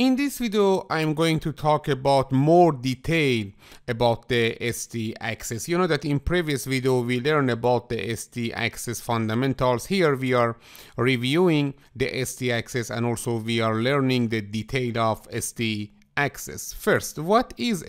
In this video, I'm going to talk about more detail about the SD access. You know that in previous video, we learned about the SD access fundamentals. Here we are reviewing the SD access and also we are learning the detail of SD Access. First, what is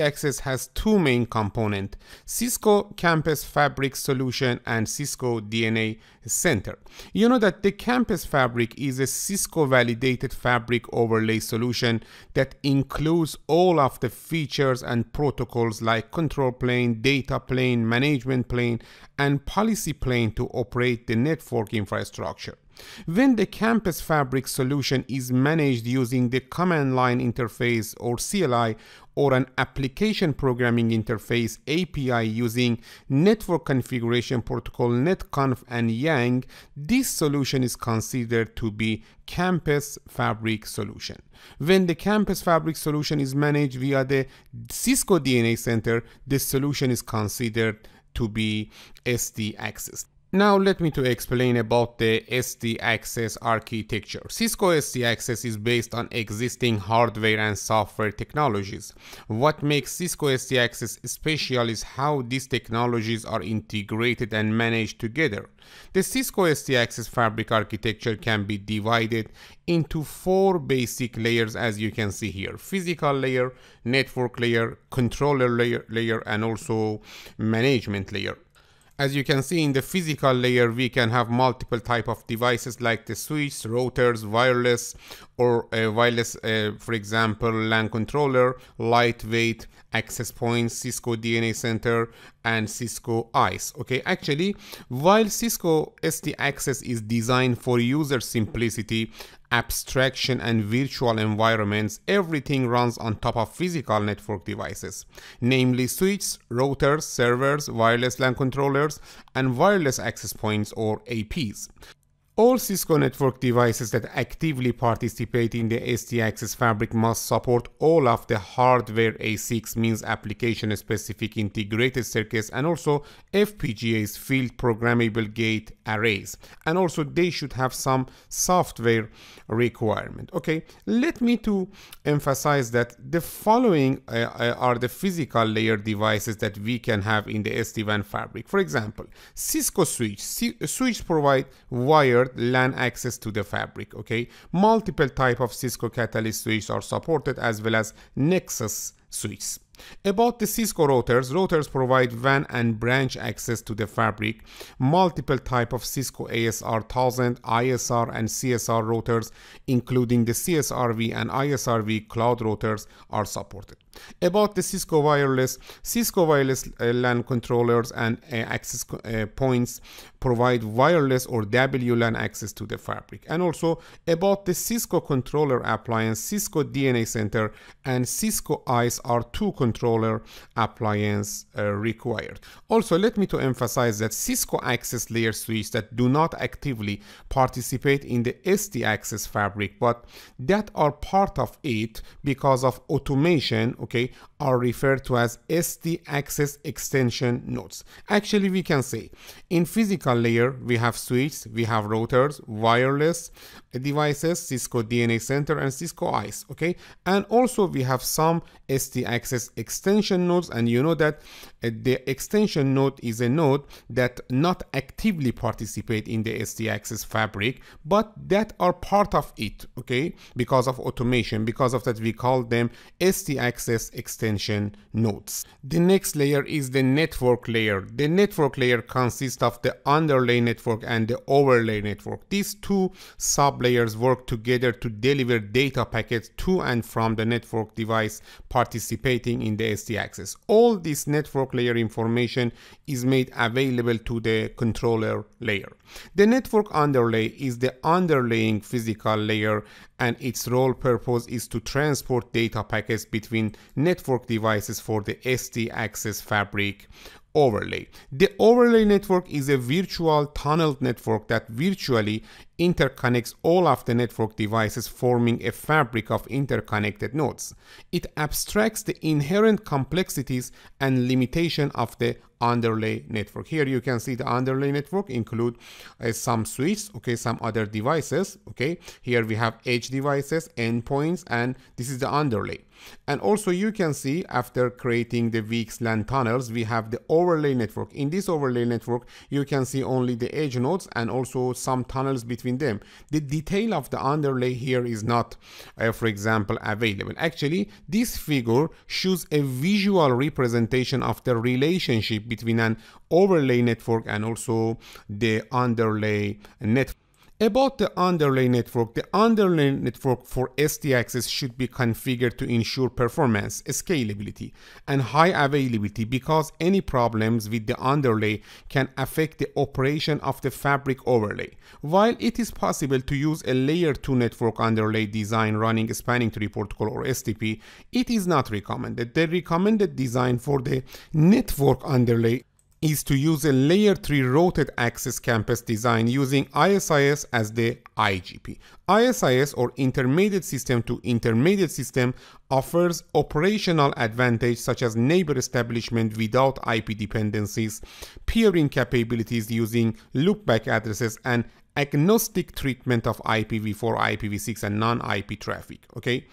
Access has two main components, Cisco Campus Fabric Solution and Cisco DNA Center. You know that the Campus Fabric is a Cisco validated fabric overlay solution that includes all of the features and protocols like control plane, data plane, management plane, and policy plane to operate the network infrastructure. When the campus fabric solution is managed using the command line interface or CLI or an application programming interface API using network configuration protocol netconf and yang, this solution is considered to be campus fabric solution. When the campus fabric solution is managed via the Cisco DNA center, the solution is considered to be SD access. Now let me to explain about the SD Access architecture. Cisco SD Access is based on existing hardware and software technologies. What makes Cisco SD Access special is how these technologies are integrated and managed together. The Cisco SD Access fabric architecture can be divided into four basic layers as you can see here. Physical layer, network layer, controller layer, layer and also management layer. As you can see in the physical layer, we can have multiple type of devices like the switch, routers, wireless, or a wireless, uh, for example, LAN controller, lightweight access points, Cisco DNA Center, and Cisco ISE. Okay, actually, while Cisco SD Access is designed for user simplicity, abstraction, and virtual environments, everything runs on top of physical network devices, namely switches, routers, servers, wireless LAN controllers, and wireless access points or APs. All Cisco network devices that actively participate in the SD Access fabric must support all of the hardware ASICs means application specific integrated circuits and also FPGAs field programmable gate arrays. And also they should have some software requirement. Okay let me to emphasize that the following uh, uh are the physical layer devices that we can have in the SD-WAN fabric. For example Cisco switch. Switch provide wired LAN access to the fabric, okay? Multiple type of Cisco Catalyst switches are supported as well as Nexus switches. About the Cisco routers, routers provide WAN and branch access to the fabric. Multiple type of Cisco ASR 1000, ISR and CSR routers, including the CSRV and ISRV cloud routers are supported. About the Cisco wireless, Cisco wireless uh, LAN controllers and uh, access uh, points provide wireless or WLAN access to the fabric. And also about the Cisco controller appliance, Cisco DNA Center and Cisco ISE are two controller appliance uh, required. Also, let me to emphasize that Cisco access layer switches that do not actively participate in the SD access fabric, but that are part of it because of automation, okay, are referred to as SD access extension nodes. Actually, we can say in physical layer, we have switches, we have routers, wireless devices, Cisco DNA Center and Cisco ISE, okay? And also we have some SD access extension nodes and you know that uh, the extension node is a node that not actively participate in the SD access fabric, but that are part of it, okay? Because of automation, because of that we call them SD access extension nodes. The next layer is the network layer. The network layer consists of the underlay network and the overlay network. These two sub layers work together to deliver data packets to and from the network device participating in the SD access. All this network layer information is made available to the controller layer. The network underlay is the underlying physical layer and its role purpose is to transport data packets between network devices for the SD access fabric overlay. The overlay network is a virtual tunneled network that virtually interconnects all of the network devices forming a fabric of interconnected nodes. It abstracts the inherent complexities and limitation of the underlay network. Here you can see the underlay network include uh, some switches, okay, some other devices, okay. Here we have edge devices, endpoints, and this is the underlay. And also you can see after creating the VXLAN tunnels, we have the overlay network. In this overlay network, you can see only the edge nodes and also some tunnels between them. The detail of the underlay here is not, uh, for example, available. Actually, this figure shows a visual representation of the relationship between an overlay network and also the underlay network. About the underlay network, the underlay network for SD-Access should be configured to ensure performance, scalability, and high availability because any problems with the underlay can affect the operation of the fabric overlay. While it is possible to use a layer 2 network underlay design running spanning tree protocol or STP, it is not recommended. The recommended design for the network underlay is to use a layer 3 routed access campus design using ISIS as the IGP. ISIS or intermediate system to intermediate system offers operational advantage such as neighbor establishment without IP dependencies, peering capabilities using loopback addresses and agnostic treatment of IPv4, IPv6 and non-IP traffic, okay?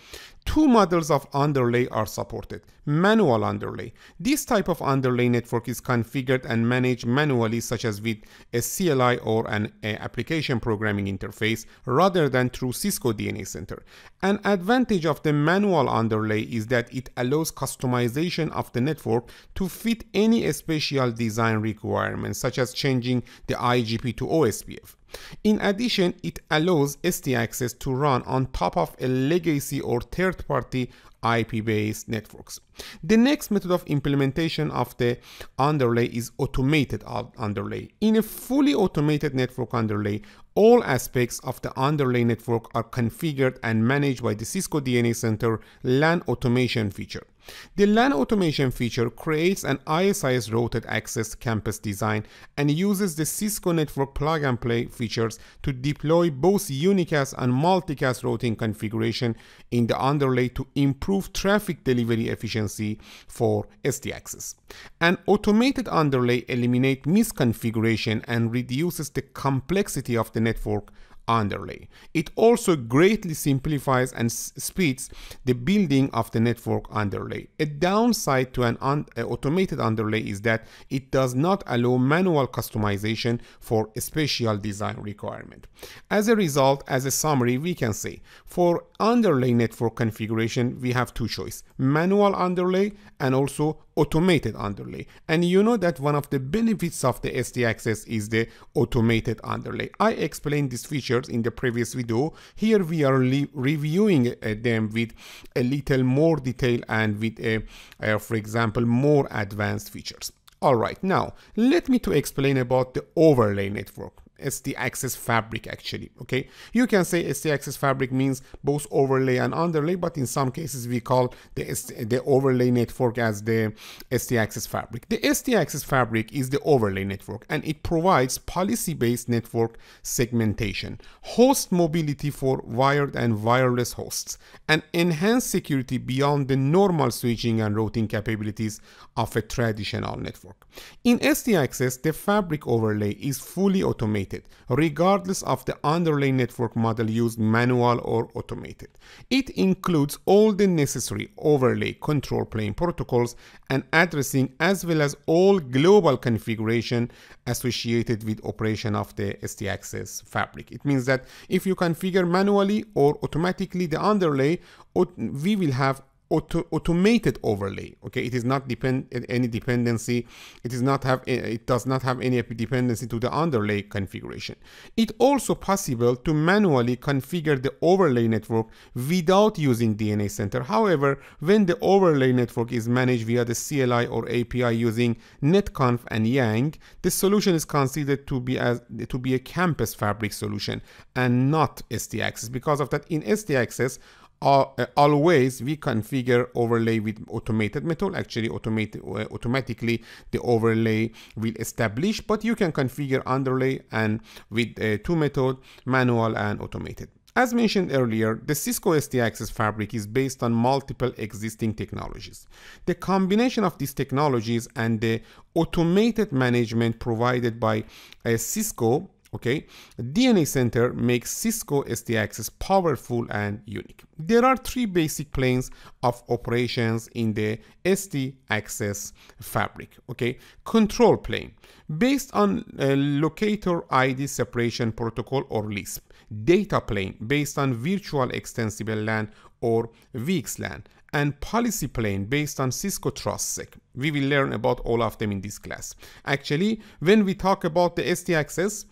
Two models of underlay are supported. Manual underlay. This type of underlay network is configured and managed manually such as with a CLI or an application programming interface rather than through Cisco DNA Center. An advantage of the manual underlay is that it allows customization of the network to fit any special design requirements such as changing the IGP to OSPF. In addition, it allows SD-Access to run on top of a legacy or third-party IP-based networks. The next method of implementation of the underlay is automated underlay. In a fully automated network underlay, all aspects of the underlay network are configured and managed by the Cisco DNA Center LAN automation feature. The LAN automation feature creates an ISIS routed access campus design and uses the Cisco network plug and play features to deploy both unicast and multicast routing configuration in the underlay to improve traffic delivery efficiency for SD-Access. An automated underlay eliminates misconfiguration and reduces the complexity of the network underlay. It also greatly simplifies and speeds the building of the network underlay. A downside to an un automated underlay is that it does not allow manual customization for a special design requirement. As a result, as a summary, we can say for underlay network configuration, we have two choices, manual underlay and also automated underlay. And you know that one of the benefits of the SD access is the automated underlay. I explained these in the previous video. Here we are reviewing uh, them with a little more detail and with, a, uh, for example, more advanced features. All right, now let me to explain about the overlay network. SD-Access fabric actually okay? You can say SD-Access fabric means both overlay and underlay but in some cases we call the the overlay network as the SD-Access fabric. The SD-Access fabric is the overlay network and it provides policy based network segmentation host mobility for wired and wireless hosts and enhanced security beyond the normal switching and routing capabilities of a traditional network. In SD-Access the fabric overlay is fully automated automated, regardless of the underlay network model used manual or automated. It includes all the necessary overlay control plane protocols and addressing as well as all global configuration associated with operation of the SD-Access fabric. It means that if you configure manually or automatically the underlay, we will have auto automated overlay okay? It is not depend any dependency. It is not have eh, it does not have any dependency to the underlay configuration. It also possible to manually configure the overlay network without using dna center. However when the overlay network is managed via the cli or api using netconf and yang the solution is considered to be as to be a campus fabric solution and not sd-access because of that in sd-access uh, always we configure overlay with automated method actually automate, uh, automatically the overlay will establish but you can configure underlay and with uh, two method manual and automated As mentioned earlier, the Cisco SD-Access fabric is based on multiple existing technologies. The combination of these technologies and the automated management provided by uh, Cisco okay dna center makes cisco sd-access powerful and unique. There are three basic planes of operations in the sd-access fabric okay control plane. Based on uh, locator id separation protocol or lisp data plane based on virtual extensible lan or vxlan and policy plane based on Cisco TrustSec. We will learn about all of them in this class. Actually, when we talk about the SD-Access,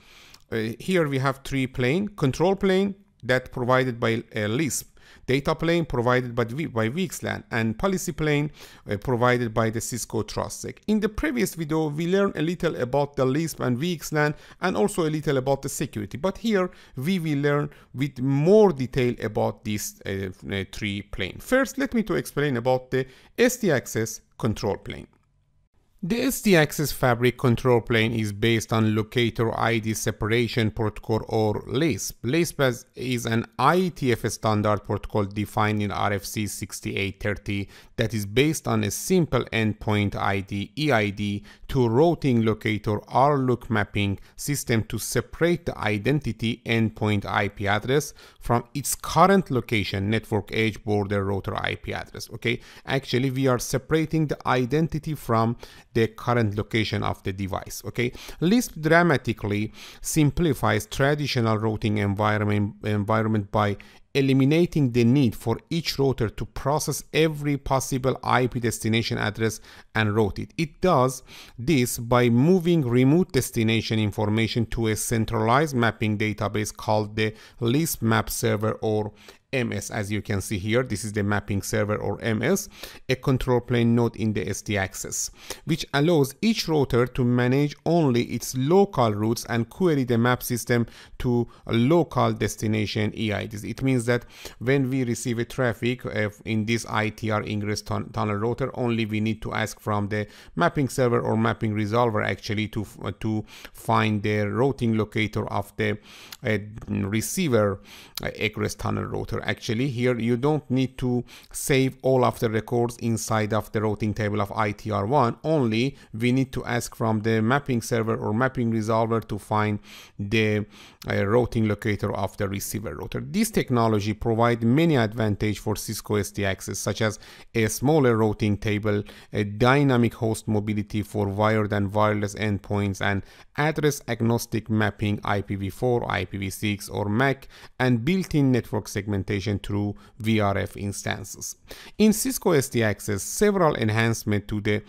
uh, here we have three plane, control plane that provided by uh, Lisp, data plane provided by, by VXLAN, and policy plane uh, provided by the Cisco TrustSec. In the previous video, we learned a little about the Lisp and VXLAN and also a little about the security. But here we will learn with more detail about these uh, uh three plane. First, let me to explain about the SD access control plane. The SD-Access fabric control plane is based on Locator ID Separation Protocol or LISP. LISP is an IETF standard protocol defined in RFC 6830 that is based on a simple endpoint ID EID to routing locator RLOC mapping system to separate the identity endpoint IP address from its current location network edge border router IP address. Okay, actually we are separating the identity from the current location of the device. Okay, Lisp dramatically simplifies traditional routing environment, environment by eliminating the need for each router to process every possible IP destination address and route it. It does this by moving remote destination information to a centralized mapping database called the Lisp Map Server or MS as you can see here this is the mapping server or MS a control plane node in the SD access, which allows each router to manage only its local routes and query the map system to local destination EIDs it means that when we receive a traffic uh, in this ITR ingress tun tunnel router only we need to ask from the mapping server or mapping resolver actually to uh, to find the routing locator of the uh, receiver egress tunnel router. Actually here you don't need to save all of the records inside of the routing table of ITR1 only we need to ask from the mapping server or mapping resolver to find the uh, routing locator of the receiver router. This technology provides many advantages for Cisco SD-Access such as a smaller routing table a dynamic host mobility for wired and wireless endpoints and address agnostic mapping IPv4 IPv6 or MAC and built-in network segmentation through VRF instances. In Cisco SD Access, several enhancements to the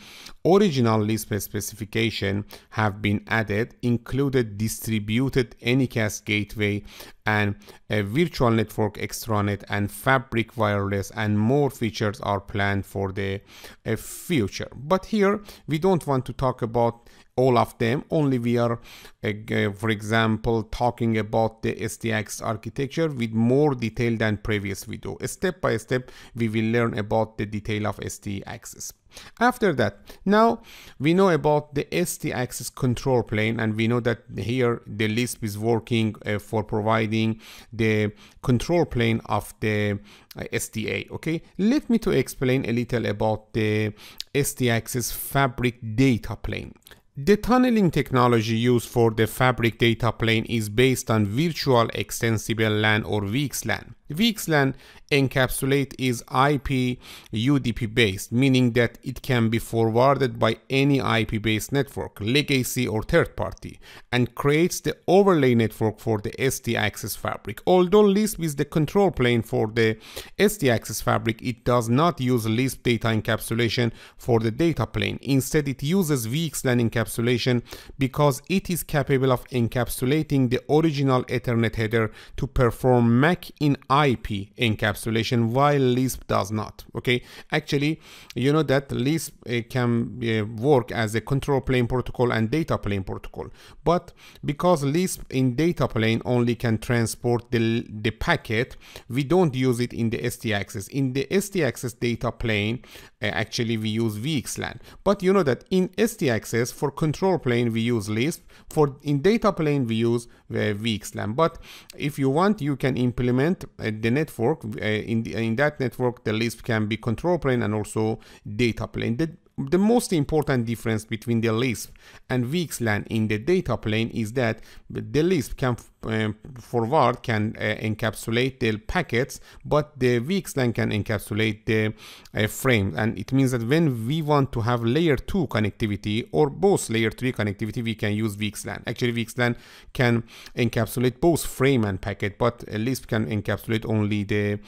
original Lisp specification have been added, included distributed Anycast gateway and a virtual network extranet and fabric wireless and more features are planned for the uh, future. But here we don't want to talk about all of them. Only we are uh, for example talking about the STX architecture with more detail than previous video. Step by step we will learn about the detail of SD-Access after that now we know about the SD-Access control plane and we know that here the Lisp is working uh, for providing the control plane of the uh, SDA okay let me to explain a little about the SD-Access fabric data plane the tunneling technology used for the fabric data plane is based on Virtual Extensible LAN or VXLAN. VXLAN encapsulate is IP UDP based, meaning that it can be forwarded by any IP based network, legacy or third party, and creates the overlay network for the SD-Access fabric. Although Lisp is the control plane for the SD-Access fabric, it does not use Lisp data encapsulation for the data plane. Instead, it uses VXLAN encapsulation because it is capable of encapsulating the original Ethernet header to perform MAC in IP encapsulation while Lisp does not. Okay, actually, you know that Lisp uh, can uh, work as a control plane protocol and data plane protocol, but because Lisp in data plane only can transport the, the packet, we don't use it in the SD-Access. In the SD-Access data plane, actually we use VXLAN, but you know that in SD-Access for control plane we use Lisp, for in data plane we use uh, VXLAN. But if you want, you can implement uh, the network. Uh, in, the, in that network, the Lisp can be control plane and also data plane. The the most important difference between the Lisp and VXLAN in the data plane is that the Lisp can uh, forward can uh, encapsulate the packets, but the VXLAN can encapsulate the uh, frame. And it means that when we want to have layer 2 connectivity or both layer 3 connectivity, we can use VXLAN. Actually, VXLAN can encapsulate both frame and packet, but at Lisp can encapsulate only the,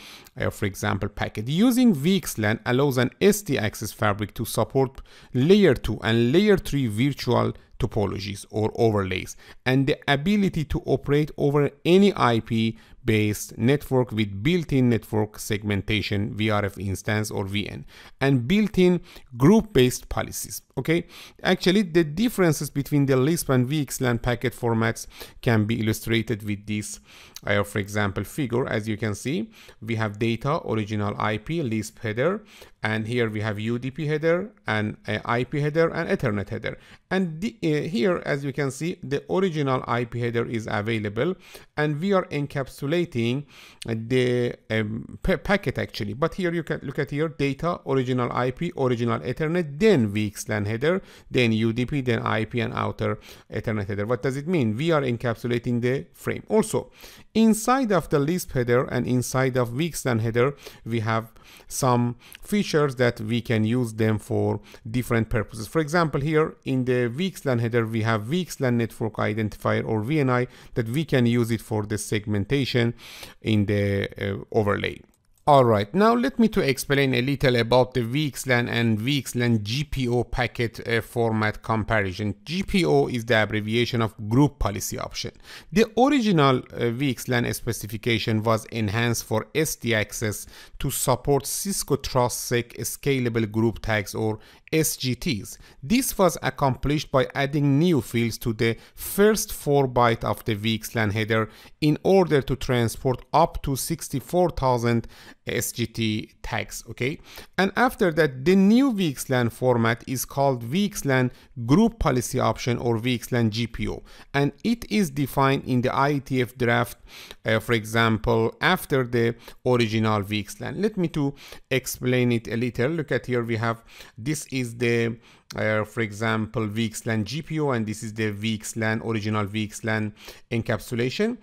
for example, packet. Using VXLAN allows an SD access fabric to support layer 2 and layer 3 virtual topologies or overlays and the ability to operate over any IP based network with built-in network segmentation VRF instance or VN and built-in group-based policies okay? Actually the differences between the Lisp and VXLAN packet formats can be illustrated with this. Uh, for example figure as you can see. We have data original IP Lisp header and here we have UDP header and uh, IP header and Ethernet header. And the, uh, here as you can see the original IP header is available and we are encapsulating the um, packet actually. But here you can look at here data, original IP, original Ethernet, then VXLAN header, then UDP, then IP and outer Ethernet header. What does it mean? We are encapsulating the frame. Also, inside of the Lisp header and inside of VXLAN header, we have some features that we can use them for different purposes. For example, here in the VXLAN header, we have VXLAN network identifier or VNI that we can use it for the segmentation in the uh, overlay. Alright, now let me to explain a little about the VXLAN and VXLAN GPO packet uh, format comparison. GPO is the abbreviation of Group Policy Option. The original uh, VXLAN specification was enhanced for SD access to support Cisco TrustSec scalable group tags or SGTs. This was accomplished by adding new fields to the first 4 byte of the VXLAN header in order to transport up to 64,000 SGT tags, okay? And after that, the new VXLAN format is called VXLAN Group Policy Option or VXLAN GPO. And it is defined in the IETF draft, uh, for example, after the original VXLAN. Let me to explain it a little. Look at here, we have, this is the uh, for example, VXLAN GPO, and this is the VXLAN, original VXLAN encapsulation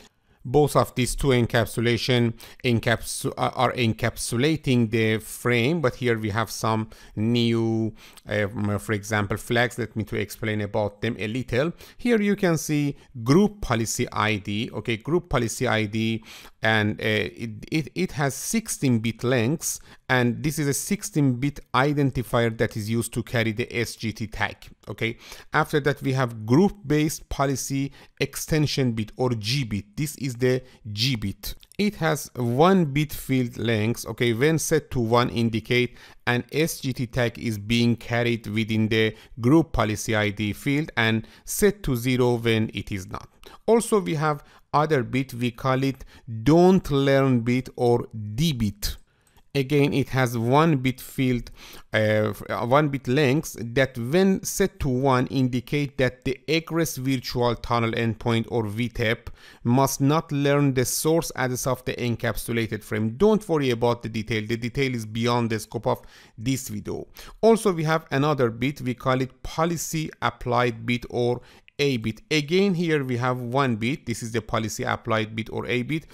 both of these two encapsulation encaps are encapsulating the frame but here we have some new uh, for example flags. Let me to explain about them a little. Here you can see group policy id okay group policy id and uh, it, it, it has 16 bit lengths and this is a 16 bit identifier that is used to carry the sgt tag okay? After that we have group based policy extension bit or g bit. This is the g bit. It has one bit field length okay when set to one indicate an sgt tag is being carried within the group policy id field and set to zero when it is not. Also we have other bit we call it don't learn bit or d bit again it has one bit field uh, one bit length that when set to one indicate that the egress virtual tunnel endpoint or VTEP must not learn the source address of the encapsulated frame. Don't worry about the detail. The detail is beyond the scope of this video. Also we have another bit we call it policy applied bit or a bit. Again here we have one bit. This is the policy applied bit or a bit.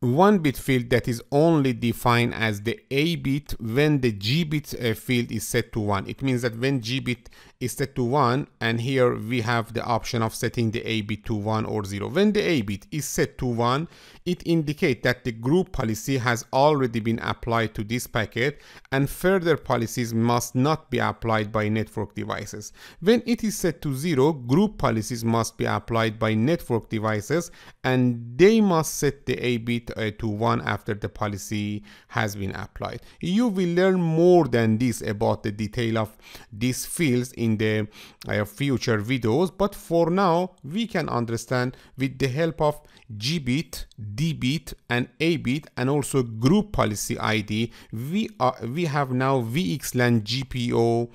One bit field that is only defined as the A bit when the G bit uh, field is set to 1. It means that when G bit is set to 1 and here we have the option of setting the A bit to 1 or 0. When the A bit is set to 1, it indicates that the group policy has already been applied to this packet and further policies must not be applied by network devices. When it is set to 0, group policies must be applied by network devices and they must set the A bit uh, to 1 after the policy has been applied. You will learn more than this about the detail of these fields in the uh, future videos, but for now we can understand with the help of gbit, dbit and abit and also group policy ID, we, are, we have now VXLAN GPO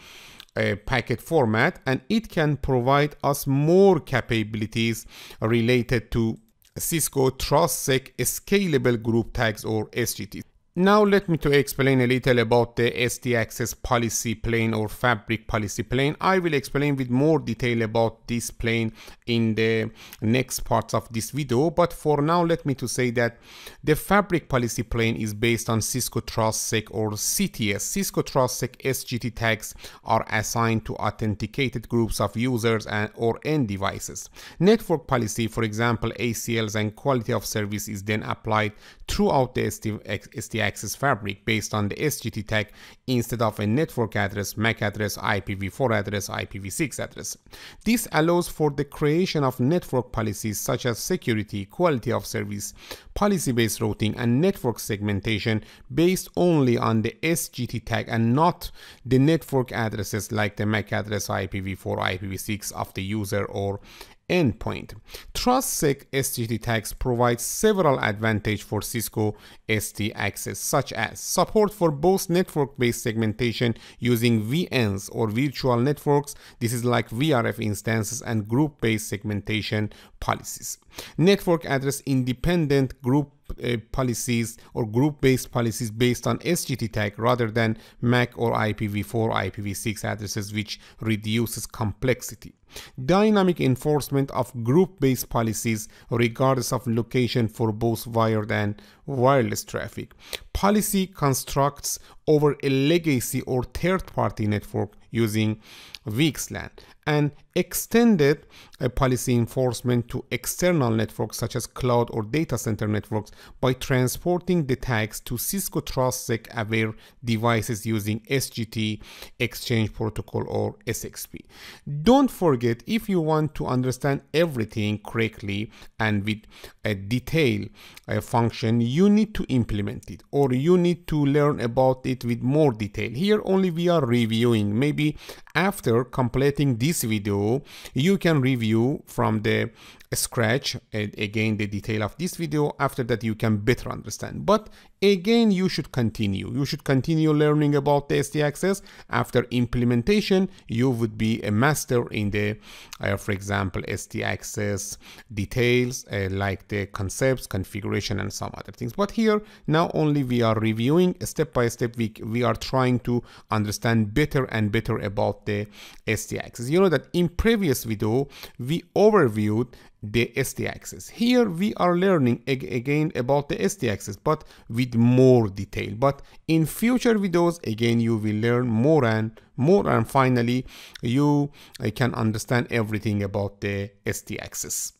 uh, packet format and it can provide us more capabilities related to Cisco TrustSec Scalable Group Tags or SGT. Now let me to explain a little about the SD access policy plane or fabric policy plane. I will explain with more detail about this plane in the next parts of this video. But for now, let me to say that the fabric policy plane is based on Cisco TrustSec or CTS. Cisco TrustSec SGT tags are assigned to authenticated groups of users and or end devices. Network policy, for example, ACLs and quality of service is then applied throughout the SD access fabric based on the SGT tag instead of a network address, MAC address, IPv4 address, IPv6 address. This allows for the creation of network policies such as security, quality of service, policy-based routing, and network segmentation based only on the SGT tag and not the network addresses like the MAC address, IPv4, IPv6 of the user or endpoint. TrustSec SGT tags provides several advantages for Cisco SD access, such as support for both network-based segmentation using VNs or virtual networks, this is like VRF instances and group-based segmentation policies. Network address independent group uh, policies or group-based policies based on SGT tag rather than MAC or IPv4, IPv6 addresses, which reduces complexity. Dynamic enforcement of group-based policies regardless of location for both wired and wireless traffic. Policy constructs over a legacy or third-party network using VXLAN and extended uh, policy enforcement to external networks such as cloud or data center networks by transporting the tags to Cisco TrustSec aware devices using SGT Exchange Protocol or SXP. Don't forget if you want to understand everything correctly and with a detail uh, function you need to implement it or you need to learn about it with more detail. Here only we are reviewing maybe after completing this video you can review from the scratch and again the detail of this video. After that you can better understand. But again you should continue. You should continue learning about the SD access. After implementation you would be a master in the uh, for example SD access details uh, like the concepts configuration and some other things. But here now only we are reviewing step by step we, we are trying to understand better and better about the SD access. You know that in previous video we overviewed the SD access. Here we are learning ag again about the SD access, but with more detail. But in future videos, again, you will learn more and more and finally you uh, can understand everything about the SD access.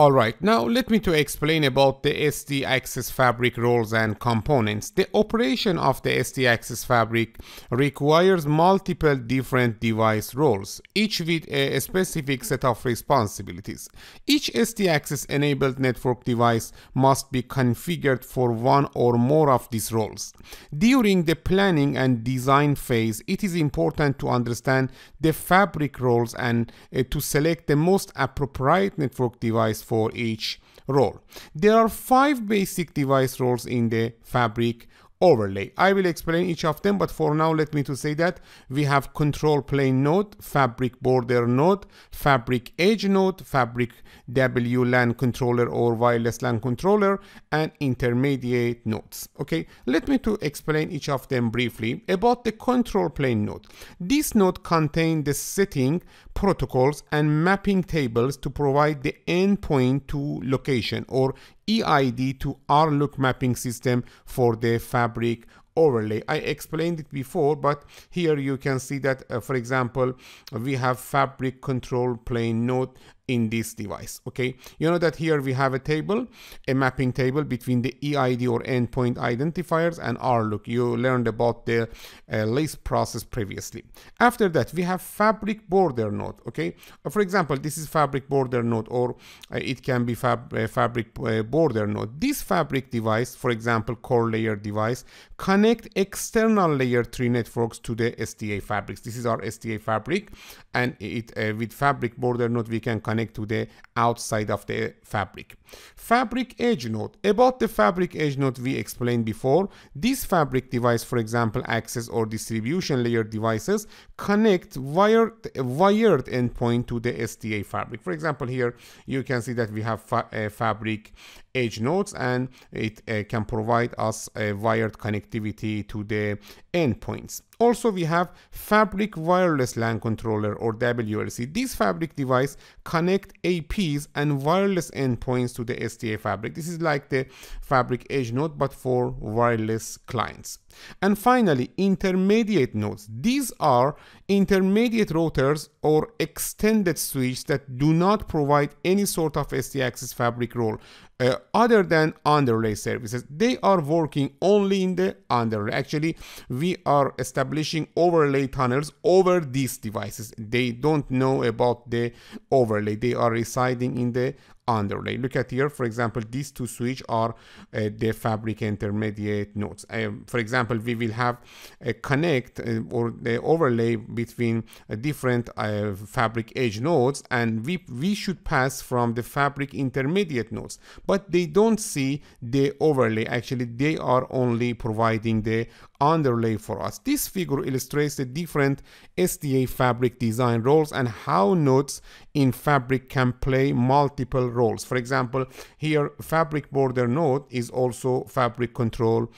Alright, now let me to explain about the SD Access Fabric roles and components. The operation of the SD Access Fabric requires multiple different device roles, each with a specific set of responsibilities. Each SD Access enabled network device must be configured for one or more of these roles. During the planning and design phase, it is important to understand the fabric roles and uh, to select the most appropriate network device for each role. There are five basic device roles in the fabric overlay. I will explain each of them, but for now, let me to say that we have control plane node, fabric border node, fabric edge node, fabric WLAN controller or wireless LAN controller, and intermediate nodes. Okay, let me to explain each of them briefly about the control plane node. This node contains the setting protocols and mapping tables to provide the endpoint to location or EID to RLOC mapping system for the fabric overlay. I explained it before, but here you can see that, uh, for example, we have fabric control plane node in this device okay? You know that here we have a table a mapping table between the EID or endpoint identifiers and RLOC you learned about the uh, Lisp process previously. After that we have fabric border node okay? Uh, for example this is fabric border node or uh, it can be fab uh, fabric uh, border node. This fabric device for example core layer device connect external layer 3 networks to the SDA fabrics this is our SDA fabric and it uh, with fabric border node we can connect connect to the outside of the fabric. Fabric edge node. About the fabric edge node we explained before, this fabric device, for example, access or distribution layer devices, connect wired, wired endpoint to the SDA fabric. For example, here you can see that we have fa uh, fabric edge nodes and it uh, can provide us a wired connectivity to the endpoints. Also, we have Fabric Wireless LAN Controller or WLC. This Fabric device connect APs and wireless endpoints to the SDA Fabric. This is like the Fabric Edge node, but for wireless clients. And finally, intermediate nodes. These are intermediate routers or extended switches that do not provide any sort of SD access fabric role uh, other than underlay services. They are working only in the underlay. Actually, we are establishing overlay tunnels over these devices. They don't know about the overlay. They are residing in the underlay. Look at here, for example, these two switch are uh, the fabric intermediate nodes. Uh, for example, we will have a connect uh, or the overlay between different uh, fabric edge nodes and we, we should pass from the fabric intermediate nodes, but they don't see the overlay. Actually, they are only providing the underlay for us. This figure illustrates the different SDA fabric design roles and how nodes in fabric can play multiple roles. For example, here fabric border node is also fabric control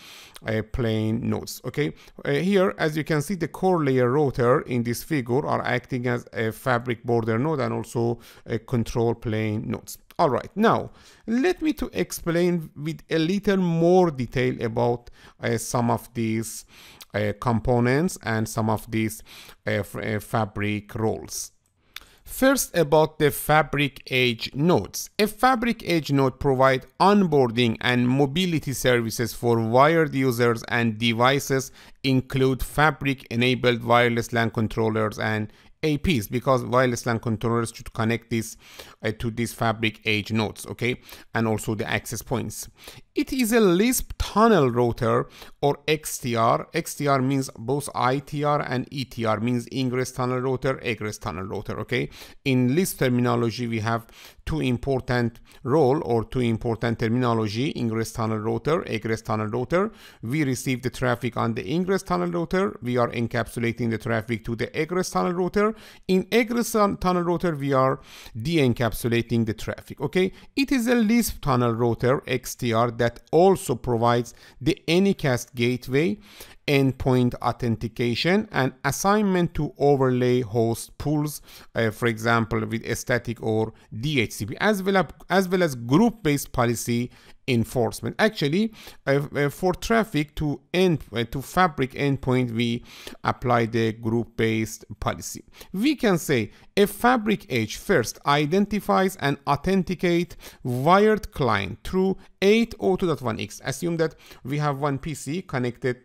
uh, plane nodes. Okay, uh, here as you can see the core layer router in this figure are acting as a fabric border node and also a control plane nodes. All right, now let me to explain with a little more detail about uh, some of these uh, components and some of these uh, uh fabric roles. First about the Fabric Edge nodes. A Fabric Edge node provides onboarding and mobility services for wired users and devices include Fabric enabled wireless LAN controllers and APs because wireless LAN controllers should connect this uh, to these fabric edge nodes, okay, and also the access points. It is a Lisp tunnel router or XTR. XTR means both ITR and ETR means ingress tunnel router, egress tunnel router, okay. In Lisp terminology, we have two important role or two important terminology, ingress tunnel router, egress tunnel router. We receive the traffic on the ingress tunnel router. We are encapsulating the traffic to the egress tunnel router. In egress tunnel router, we are de-encapsulating the traffic, okay? It is a Lisp tunnel router, XTR, that also provides the Anycast gateway endpoint authentication and assignment to overlay host pools, uh, for example, with static or DHCP, as well as, as, well as group-based policy enforcement. Actually, uh, uh, for traffic to end uh, to fabric endpoint, we apply the group-based policy. We can say a fabric edge first identifies and authenticate wired client through 802.1x. Assume that we have one PC connected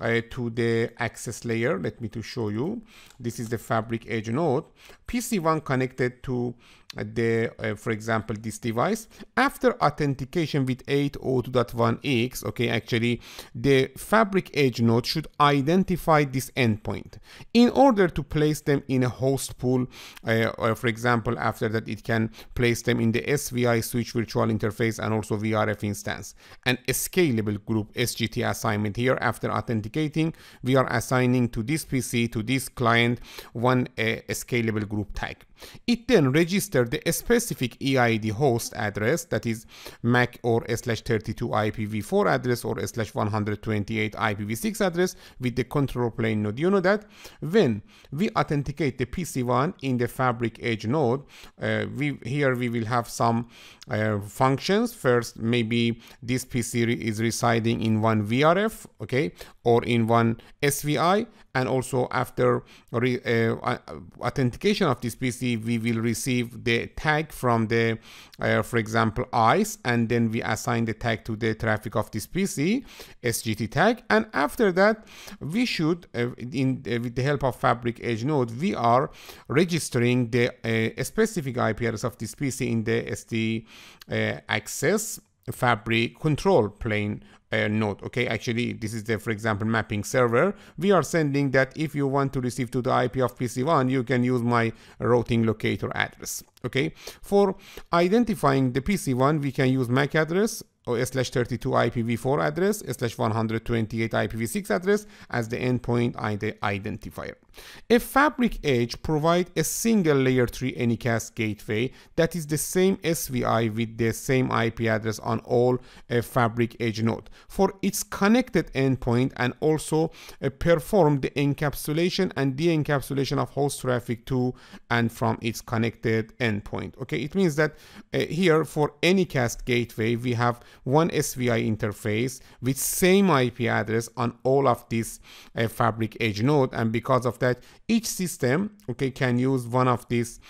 uh, to the access layer. Let me to show you. This is the fabric edge node. PC1 connected to the, uh, for example, this device. After authentication with 802.1x, okay, actually, the fabric edge node should identify this endpoint. In order to place them in a host pool, uh, or for example, after that, it can place them in the SVI switch virtual interface and also VRF instance. And a scalable group SGT assignment here after authenticating, we are assigning to this PC, to this client, one uh, scalable group tag. It then registers the specific EID host address that is MAC or slash 32 IPv4 address or slash 128 IPv6 address with the control plane node. You know that when we authenticate the PC1 in the Fabric Edge node, uh, we here we will have some uh, functions. First, maybe this PC is residing in one VRF, okay, or in one SVI, and also after re, uh, authentication of this PC, we will receive the tag from the, uh, for example, ISE, and then we assign the tag to the traffic of this PC, SGT tag, and after that, we should, uh, in uh, with the help of Fabric Edge node, we are registering the uh, specific IP address of this PC in the SD uh, access fabric control plane uh, node okay? Actually this is the for example mapping server. We are sending that if you want to receive to the ip of pc1 you can use my routing locator address okay? For identifying the pc1 we can use mac address or slash 32 IPv4 address slash 128 IPv6 address as the endpoint identifier. A fabric edge provides a single layer 3 anycast gateway that is the same SVI with the same IP address on all a fabric edge node for its connected endpoint and also uh, perform the encapsulation and de-encapsulation of host traffic to and from its connected endpoint. Okay, it means that uh, here for anycast gateway we have one SVI interface with same IP address on all of these uh, fabric edge node and because of that each system okay can use one of these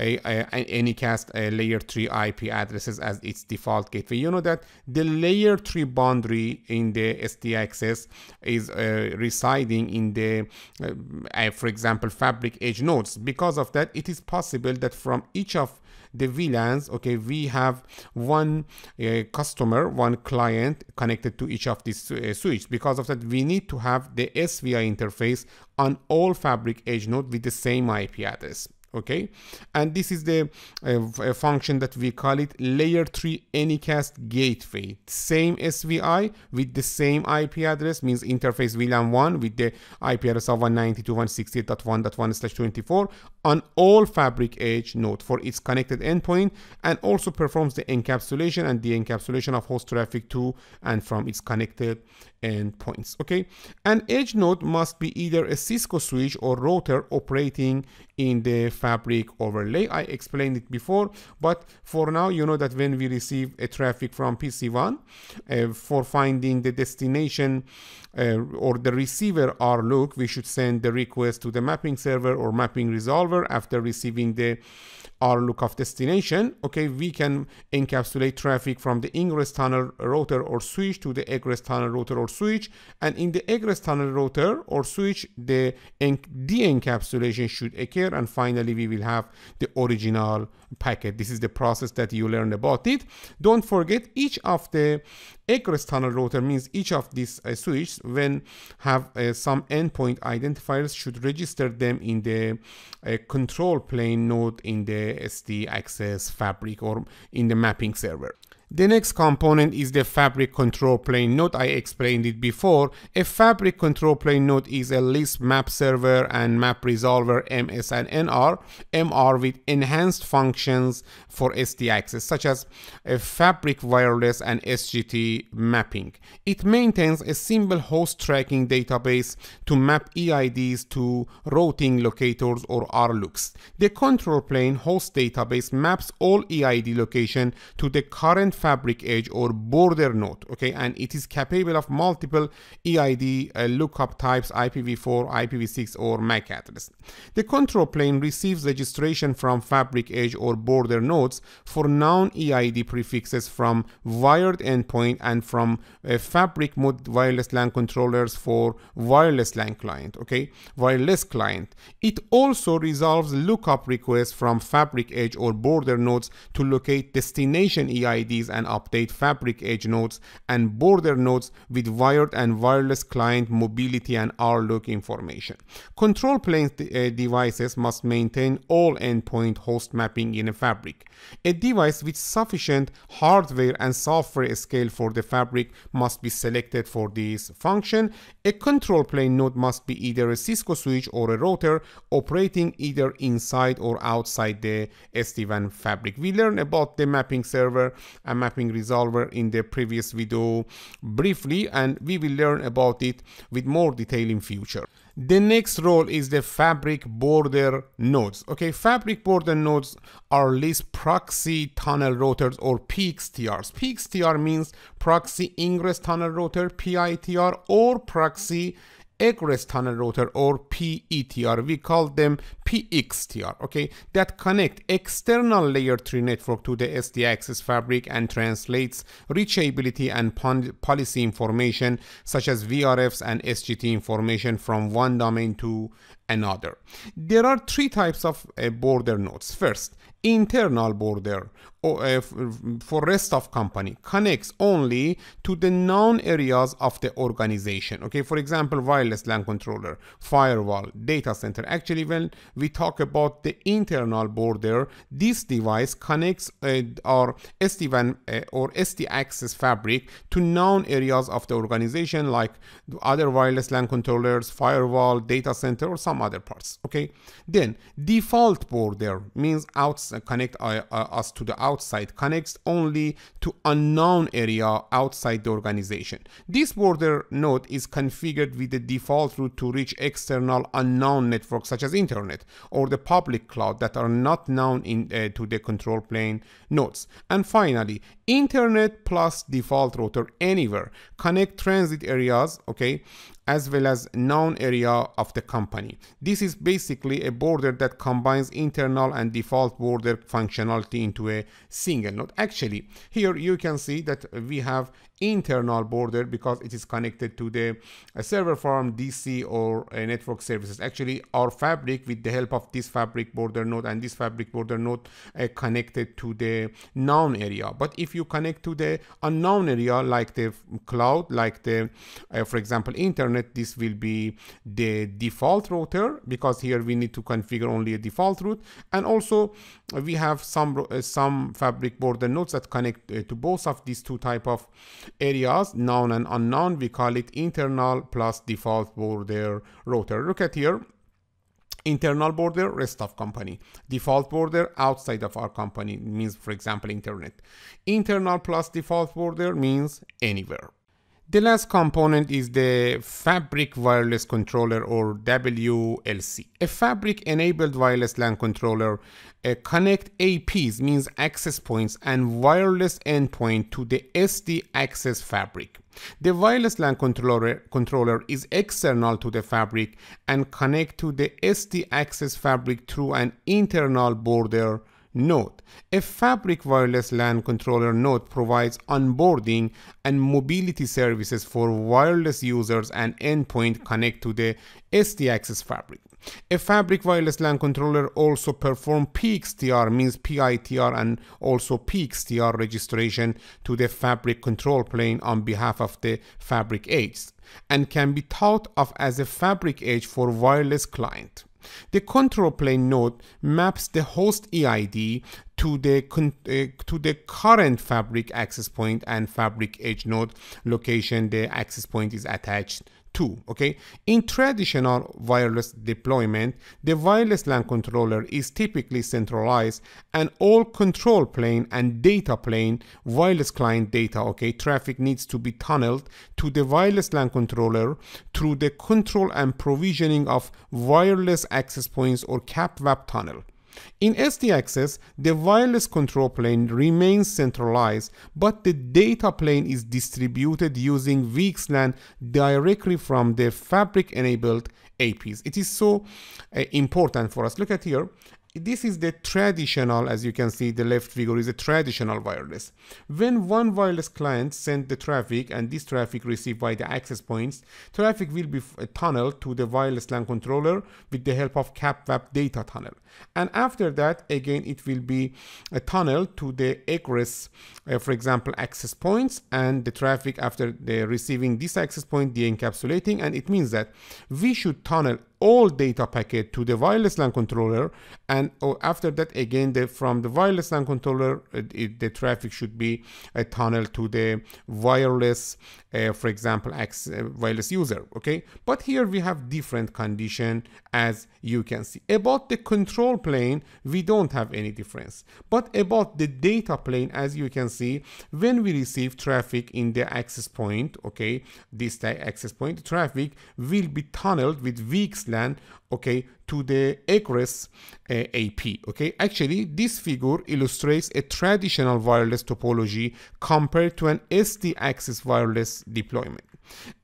a, a, anycast a layer 3 IP addresses as its default gateway. You know that the layer 3 boundary in the SD access is uh, residing in the, uh, uh, for example, fabric edge nodes. Because of that, it is possible that from each of the VLANs, okay, we have one uh, customer, one client connected to each of these uh, switches. Because of that, we need to have the SVI interface on all Fabric Edge node with the same IP address okay and this is the uh, function that we call it layer 3 anycast gateway same svi with the same ip address means interface vlan 1 with the ip address of 192.168.1.1/24 on all fabric edge node for its connected endpoint and also performs the encapsulation and the encapsulation of host traffic to and from its connected endpoints okay? An edge node must be either a cisco switch or router operating in the fabric overlay. I explained it before but for now you know that when we receive a traffic from pc1 uh, for finding the destination uh, or the receiver RLOC, we should send the request to the mapping server or mapping resolver after receiving the RLOC of destination. Okay, we can encapsulate traffic from the ingress tunnel router or switch to the egress tunnel router or switch. And in the egress tunnel router or switch, the de-encapsulation should occur. And finally, we will have the original packet. This is the process that you learned about it. Don't forget each of the tunnel router means each of these uh, switches when have uh, some endpoint identifiers should register them in the uh, control plane node in the SD access fabric or in the mapping server. The next component is the fabric control plane node. I explained it before. A fabric control plane node is a Lisp map server and map resolver MS and NR, MR with enhanced functions for SD access such as a fabric wireless and SGT mapping. It maintains a simple host tracking database to map EIDs to routing locators or RLOCs. The control plane host database maps all EID location to the current fabric edge or border node okay? And it is capable of multiple EID uh, lookup types IPv4 IPv6 or MAC address. The control plane receives registration from fabric edge or border nodes for non EID prefixes from wired endpoint and from uh, fabric mode wireless LAN controllers for wireless LAN client okay? Wireless client. It also resolves lookup requests from fabric edge or border nodes to locate destination EIDs and update fabric edge nodes and border nodes with wired and wireless client mobility and RLOC information. Control plane uh, devices must maintain all endpoint host mapping in a fabric. A device with sufficient hardware and software scale for the fabric must be selected for this function. A control plane node must be either a Cisco switch or a router operating either inside or outside the SD-WAN fabric. We learned about the mapping server mapping resolver in the previous video briefly and we will learn about it with more detail in future. The next role is the fabric border nodes. Okay, fabric border nodes are Lisp proxy tunnel routers or PXTRs. PXTR means proxy ingress tunnel router, PITR, or proxy egress tunnel router or PETR. We call them PXTR, okay, that connect external layer 3 network to the SD access fabric and translates reachability and policy information such as VRFs and SGT information from one domain to another. There are three types of uh, border nodes. First, internal border for rest of company connects only to the known areas of the organization. Okay for example wireless LAN controller firewall data center. Actually when we talk about the internal border this device connects uh, our SD-WAN uh, or SD access fabric to known areas of the organization like other wireless LAN controllers firewall data center or some other parts. Okay then default border means out connect uh, uh, us to the outside connects only to unknown area outside the organization. This border node is configured with the default route to reach external unknown networks such as internet or the public cloud that are not known in, uh, to the control plane nodes. And finally, internet plus default router anywhere connect transit areas, okay, as well as known area of the company. This is basically a border that combines internal and default border functionality into a single node. Actually, here you can see that we have internal border because it is connected to the server farm DC or network services. Actually, our fabric with the help of this fabric border node and this fabric border node uh, connected to the known area. But if you connect to the unknown area like the cloud, like the, uh, for example, internet, this will be the default router because here we need to configure only a default route. And also we have some, uh, some fabric border nodes that connect uh, to both of these two type of areas, known and unknown. We call it internal plus default border router. Look at here internal border rest of company default border outside of our company means for example internet internal plus default border means anywhere the last component is the Fabric Wireless Controller or WLC. A Fabric enabled wireless LAN controller uh, connect APs means access points and wireless endpoint to the SD access fabric. The wireless LAN controller, controller is external to the fabric and connect to the SD access fabric through an internal border Node. A Fabric Wireless LAN Controller node provides onboarding and mobility services for wireless users and endpoint connect to the SD Access Fabric. A Fabric Wireless LAN Controller also perform PXTR, means PITR and also PXTR registration to the Fabric control plane on behalf of the Fabric Edge and can be thought of as a Fabric Edge for wireless client. The control plane node maps the host EID to the, uh, to the current fabric access point and fabric edge node location the access point is attached to okay? In traditional wireless deployment the wireless LAN controller is typically centralized and all control plane and data plane wireless client data okay? Traffic needs to be tunneled to the wireless LAN controller through the control and provisioning of wireless access points or CAPWAP tunnel in SD access, the wireless control plane remains centralized, but the data plane is distributed using VXLAN directly from the fabric-enabled APs. It is so uh, important for us. Look at here this is the traditional, as you can see, the left figure is a traditional wireless. When one wireless client sends the traffic and this traffic received by the access points, traffic will be tunneled to the wireless LAN controller with the help of CAPWAP data tunnel. And after that, again, it will be a tunnel to the egress, uh, for example, access points and the traffic after the receiving this access point, the encapsulating. And it means that we should tunnel all data packet to the wireless LAN controller. And oh, after that again the, from the wireless LAN controller it, the traffic should be a tunnel to the wireless uh, for example access, uh, wireless user okay? But here we have different condition as you can see. About the control plane we don't have any difference. But about the data plane as you can see when we receive traffic in the access point okay this access point traffic will be tunneled with VXLAN okay to the egress uh, AP okay? Actually this figure illustrates a traditional wireless topology compared to an SD access wireless deployment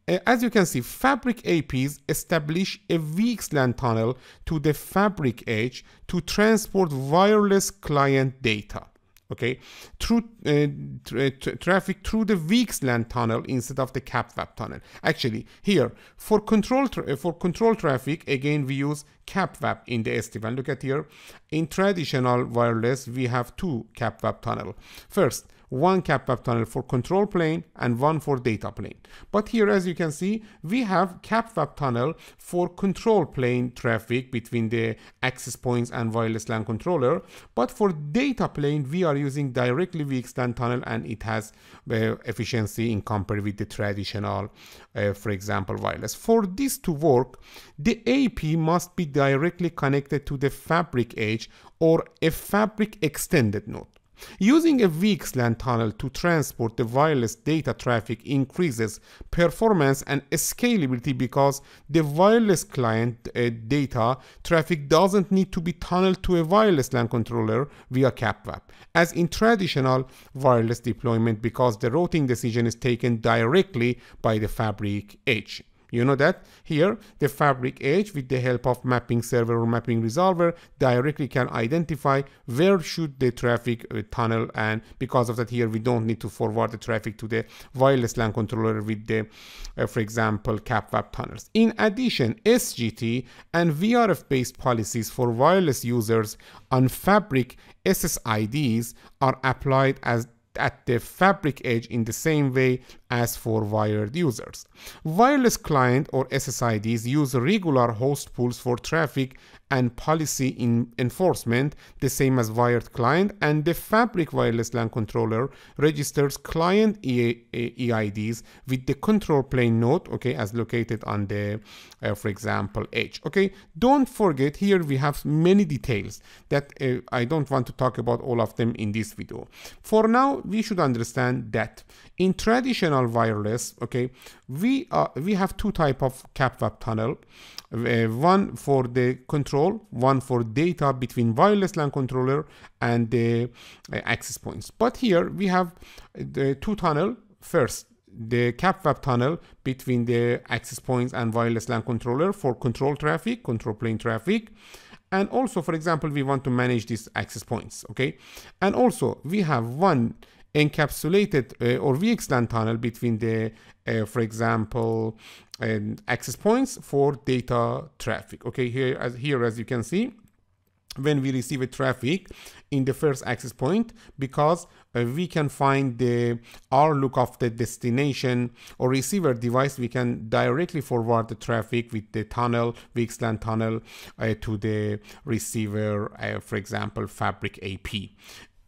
as you can see fabric APs establish a VXLAN tunnel to the fabric edge to transport wireless client data okay, through uh, tra traffic through the VXLAN tunnel instead of the CAPWAP tunnel. Actually, here for control for control traffic, again we use CAPWAP in the SD-WAN. Look at here. In traditional wireless, we have two CAPWAP tunnel. First, one CAPWAP tunnel for control plane and one for data plane. But here, as you can see, we have CAPWAP tunnel for control plane traffic between the access points and wireless LAN controller. But for data plane, we are using directly VXLAN tunnel and it has uh, efficiency in compared with the traditional, uh, for example, wireless. For this to work, the AP must be directly connected to the fabric edge or a fabric extended node. Using a VXLAN tunnel to transport the wireless data traffic increases performance and scalability because the wireless client uh, data traffic doesn't need to be tunneled to a wireless LAN controller via CAPWAP, as in traditional wireless deployment because the routing decision is taken directly by the fabric edge. You know that here the fabric edge with the help of mapping server or mapping resolver directly can identify where should the traffic uh, tunnel and because of that here we don't need to forward the traffic to the wireless LAN controller with the uh, for example CAPWAP tunnels. In addition SGT and VRF based policies for wireless users on fabric SSIDs are applied as at the fabric edge in the same way as for wired users. Wireless client or SSIDs use regular host pools for traffic and policy enforcement, the same as wired client, and the Fabric Wireless LAN controller registers client e EIDs with the control plane node, okay, as located on the, uh, for example, edge. Okay, don't forget here we have many details that uh, I don't want to talk about all of them in this video. For now, we should understand that in traditional wireless, okay, we uh, we have two type of CAPWAP tunnel, uh, one for the control, one for data between wireless LAN controller and the uh, access points. But here we have the two tunnel. First, the CAPWAP tunnel between the access points and wireless LAN controller for control traffic, control plane traffic. And also, for example, we want to manage these access points, okay? And also, we have one encapsulated uh, or VXLAN tunnel between the, uh, for example, um, access points for data traffic. Okay, here as here as you can see, when we receive a traffic in the first access point because uh, we can find the RLOC of the destination or receiver device we can directly forward the traffic with the tunnel VXLAN tunnel uh, to the receiver uh, for example fabric AP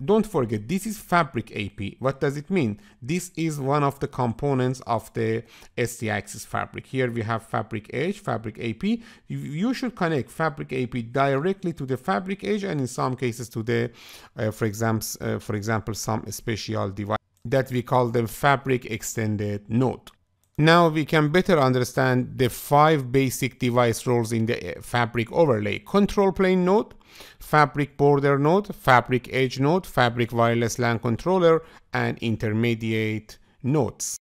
don't forget, this is Fabric AP. What does it mean? This is one of the components of the SD-Access Fabric. Here we have Fabric Edge, Fabric AP. You, should connect Fabric AP directly to the Fabric Edge and in some cases to the, uh, for, example, uh, for example, some special device that we call the Fabric Extended Node. Now we can better understand the five basic device roles in the uh, Fabric overlay. Control plane node, Fabric border node, Fabric edge node, Fabric wireless LAN controller, and intermediate nodes.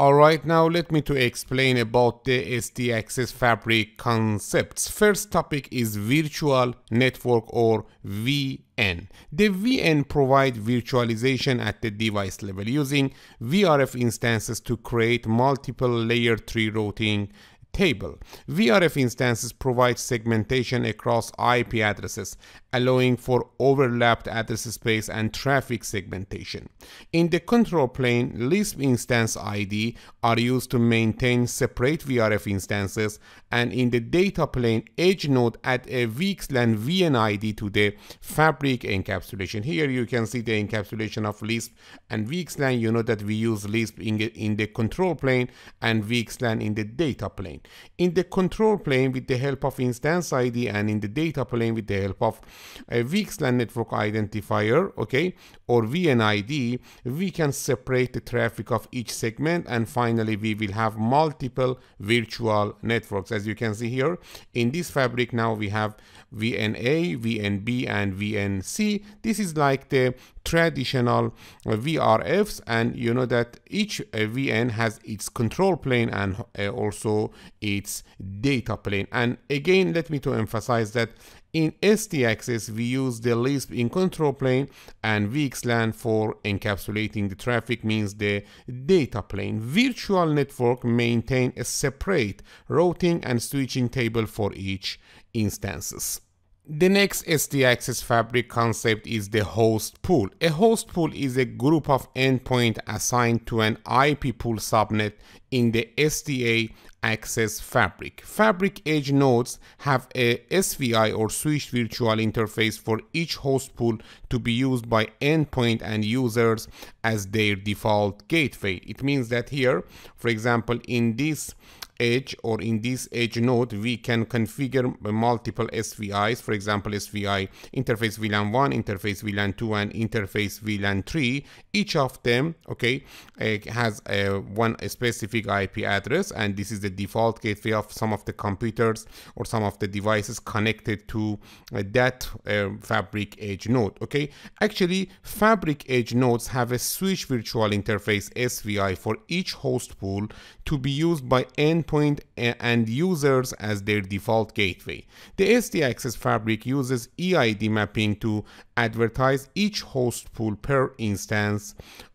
Alright, now let me to explain about the SD Access Fabric concepts. First topic is virtual network or VN. The VN provide virtualization at the device level using VRF instances to create multiple layer 3 routing table. VRF instances provide segmentation across IP addresses, allowing for overlapped address space and traffic segmentation. In the control plane, Lisp instance ID are used to maintain separate VRF instances, and in the data plane, edge node add a VXLAN VN ID to the fabric encapsulation. Here you can see the encapsulation of Lisp and VXLAN. You know that we use Lisp in the, in the control plane and VXLAN in the data plane. In the control plane with the help of instance ID and in the data plane with the help of a VXLAN network identifier, okay, or VNID, we can separate the traffic of each segment and finally we will have multiple virtual networks. As you can see here, in this fabric now we have VNA, VNB and VNC. This is like the traditional uh, VRFs and you know that each uh, VN has its control plane and uh, also its data plane and again let me to emphasize that in SD-Access, we use the Lisp in control plane and VXLAN for encapsulating the traffic means the data plane. Virtual network maintain a separate routing and switching table for each instances. The next SD-Access fabric concept is the host pool. A host pool is a group of endpoint assigned to an IP pool subnet in the SDA access fabric. Fabric edge nodes have a SVI or switched virtual interface for each host pool to be used by endpoint and users as their default gateway. It means that here, for example, in this edge or in this edge node, we can configure multiple SVIs, for example, SVI interface VLAN 1, interface VLAN 2, and interface VLAN 3. Each of them, okay, uh, has uh, one specific IP address, and this is the default gateway of some of the computers or some of the devices connected to uh, that uh, Fabric Edge node, okay? Actually, Fabric Edge nodes have a switch virtual interface SVI for each host pool to be used by endpoint endpoint and users as their default gateway. The SD-Access fabric uses EID mapping to advertise each host pool per instance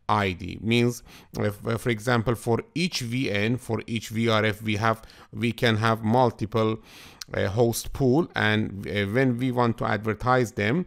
ID means if, for example for each VN for each VRF we have we can have multiple uh, host pool and uh, when we want to advertise them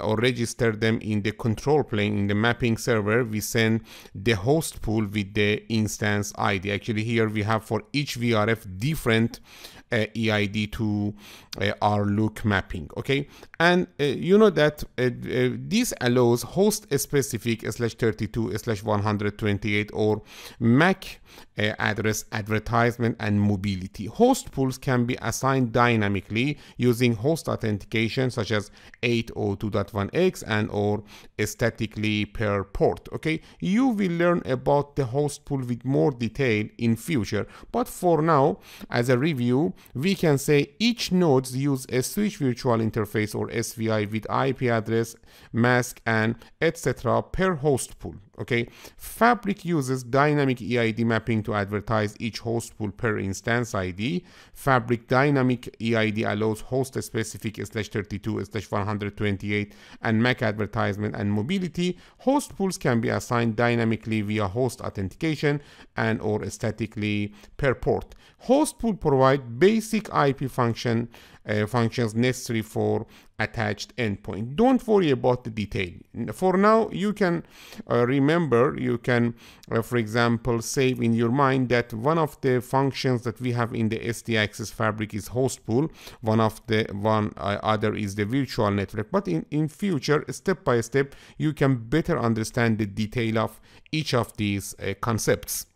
or register them in the control plane in the mapping server we send the host pool with the instance id actually here we have for each vrf different uh, EID to uh, RLOC mapping, okay? And uh, you know that uh, this allows host specific slash 32 slash 128 or MAC Uh, address advertisement and mobility. Host pools can be assigned dynamically using host authentication such as 802.1x and or statically per port, okay? You will learn about the host pool with more detail in future, but for now, as a review, we can say each nodes use a switch virtual interface or SVI with IP address, mask, and etc. per host pool. Okay, Fabric uses dynamic EID mapping to advertise each host pool per instance ID. Fabric dynamic EID allows host specific slash 32 slash 128 and MAC advertisement and mobility. Host pools can be assigned dynamically via host authentication and or statically per port. Host pool provide basic IP function uh, functions necessary for attached endpoint. Don't worry about the detail. For now, you can uh, remember, you can, uh, for example, save in your mind that one of the functions that we have in the SD-Access fabric is host pool. One of the one uh, other is the virtual network. But in, in future, step by step, you can better understand the detail of each of these uh, concepts.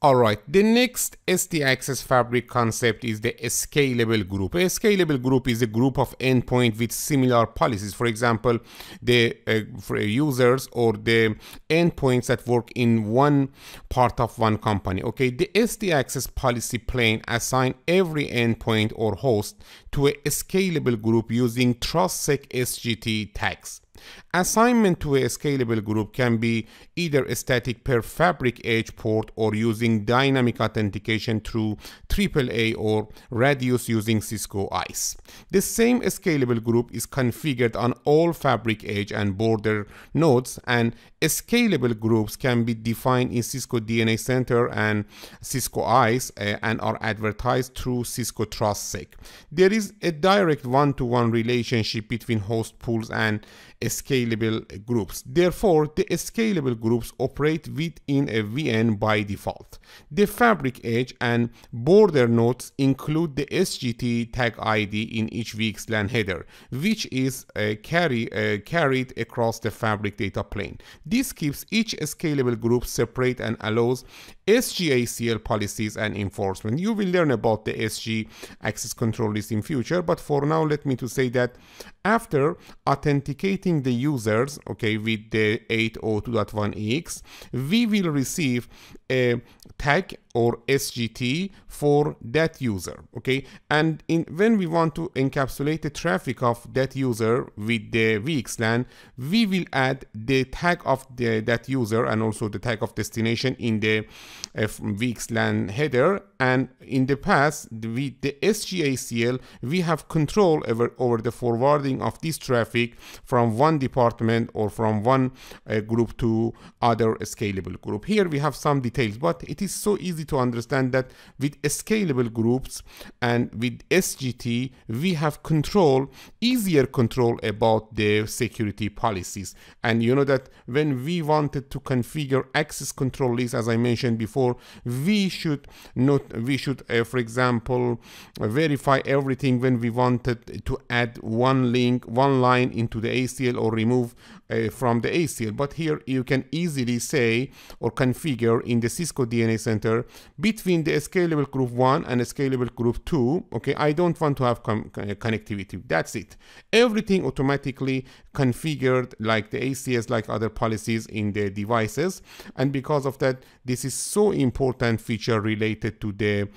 Alright, the next SD-Access fabric concept is the scalable group. A scalable group is a group of endpoints with similar policies. For example, the uh, users or the endpoints that work in one part of one company. Okay, the SD-Access policy plane assign every endpoint or host to a scalable group using TrustSec SGT tags. Assignment to a scalable group can be either static per fabric edge port or using dynamic authentication through AAA or Radius using Cisco ISE. The same scalable group is configured on all fabric edge and border nodes and scalable groups can be defined in Cisco DNA Center and Cisco ISE uh, and are advertised through Cisco TrustSec. There is a direct one-to-one -one relationship between host pools and scalable groups. Therefore, the scalable groups operate within a VN by default. The fabric edge and border nodes include the SGT tag ID in each VXLAN header, which is uh, carry, uh, carried across the fabric data plane. This keeps each scalable group separate and allows SGACL policies and enforcement. You will learn about the SG access control list in future, but for now, let me to say that after authenticating the users, okay, with the 802.1x, we will receive a tag or SGT for that user, okay? And in, when we want to encapsulate the traffic of that user with the VXLAN, we will add the tag of the, that user and also the tag of destination in the uh, VXLAN header. And in the past, with the SGACL, we have control over, over the forwarding of this traffic from one department or from one uh, group to other scalable group. Here we have some details, but it is so easy to understand that with scalable groups and with SGT, we have control, easier control about the security policies. And you know that when we wanted to configure access control list, as I mentioned before, we should not, we should, uh, for example, verify everything when we wanted to add one link, one line into the ACL or remove uh, from the ACL. But here you can easily say or configure in the Cisco DNA Center between the scalable group 1 and scalable group 2. Okay, I don't want to have connectivity. That's it. Everything automatically configured like the ACS, like other policies in the devices. And because of that, this is so important feature related to the